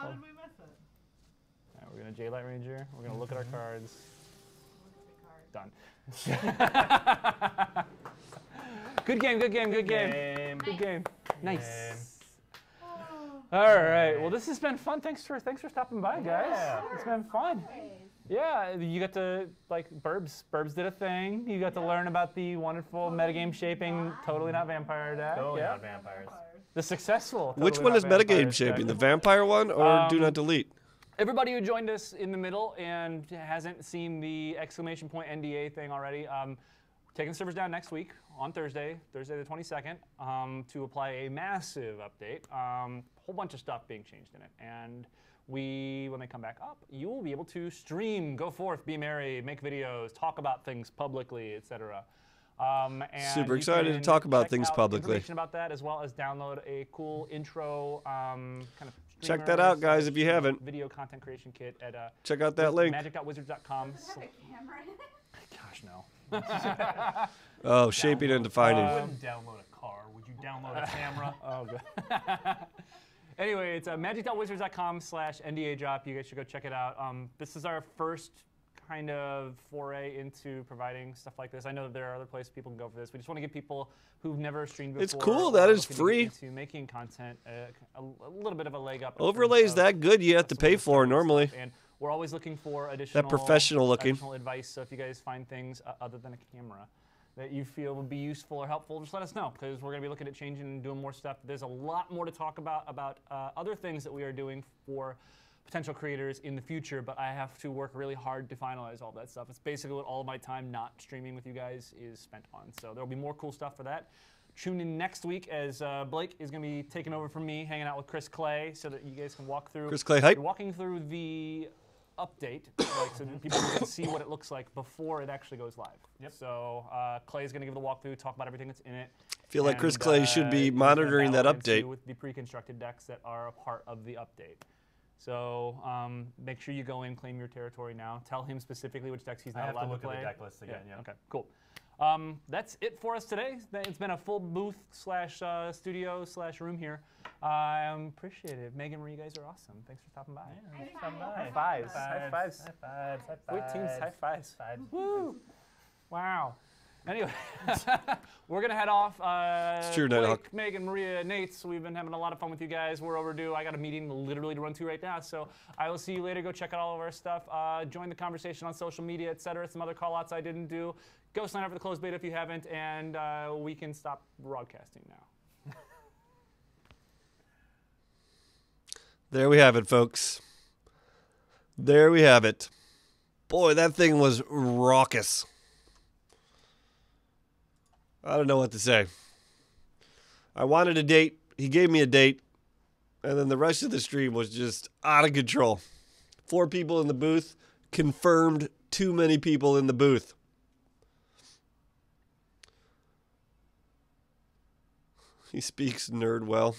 did we miss it? Alright, Jadelight Ranger. We're gonna look at our cards. Look at the card. Done. good game, good game, good game. Game. Good game. Nice. Game. All right. Well, this has been fun. Thanks for thanks for stopping by, guys. Yeah. It's been fun. Yeah, you got to like Burbs. Burbs did a thing. You got to learn about the wonderful metagame shaping, totally not vampire deck. Totally yeah. not vampires. The successful. Which one is metagame Vampires shaping? The vampire one or do Um, not delete? Everybody who joined us in the middle and hasn't seen the exclamation point NDA thing already, um, taking servers down next week on Thursday, Thursday the 22nd, um, to apply a massive update. Um, whole bunch of stuff being changed in it, and we, when they come back up, you will be able to stream, go forth, be merry, make videos, talk about things publicly, etc. Um, and Super excited to talk about things publicly. Information about that, as well as download a cool intro um, kind of. Check that out, guys, if you haven't. Video content creation kit at uh, Check out that link. Magic.wizards.com. Does it have a camera in it? Gosh, no. Oh, shaping and defining. You wouldn't download a car. Would you download a camera? Oh, good. anyway, it's uh, magic.wizards.com slash NDA drop. You guys should go check it out. Um, this is our first kind of foray into providing stuff like this. I know that there are other places people can go for this. We just want to give people who've never streamed before. It's cool, That is free. to get making content, uh, a, a little bit of a leg up. Overlays that good you have to pay for normally. And we're always looking for additional that professional looking. additional advice. So if you guys find things uh, other than a camera that you feel would be useful or helpful, just let us know because we're going to be looking at changing and doing more stuff. There's a lot more to talk about about uh, other things that we are doing for potential creators in the future, but I have to work really hard to finalize all that stuff. It's basically what all of my time not streaming with you guys is spent on. So there'll be more cool stuff for that. Tune in next week as uh, Blake is going to be taking over from me, hanging out with Chris Clay, so that you guys can walk through. Chris Clay hype. You're walking through the update, like so that people can see what it looks like before it actually goes live. Yep. So uh, is going to give the walkthrough, talk about everything that's in it. Feel like Chris Clay uh, should be monitoring that update. with the pre-constructed decks that are a part of the update. So um, make sure you go in, claim your territory now. Tell him specifically which decks he's not allowed to look play. at the deck list again. Yeah. Okay, cool. Um, that's it for us today. It's been a full booth slash uh, studio slash room here. I um, appreciate it. Megan, Marie, you guys are awesome. Thanks for stopping by. High fives. High fives. High fives. High Wait, fives. High teams, high fives. High Fives. Woo! Wow. Anyway, we're gonna head off. Uh, It's true, Nighthawk. Megan, Maria, Nate's. We've been having a lot of fun with you guys. We're overdue. I got a meeting literally to run to right now, so I will see you later. Go check out all of our stuff. Uh, join the conversation on social media, etc. Some other call outs I didn't do. Go sign up for the closed beta if you haven't, and uh, we can stop broadcasting now. There we have it, folks. There we have it. Boy, that thing was raucous. I don't know what to say. I wanted a date. He gave me a date. And then the rest of the stream was just out of control. Four people in the booth. Confirmed too many people in the booth. He speaks nerd well.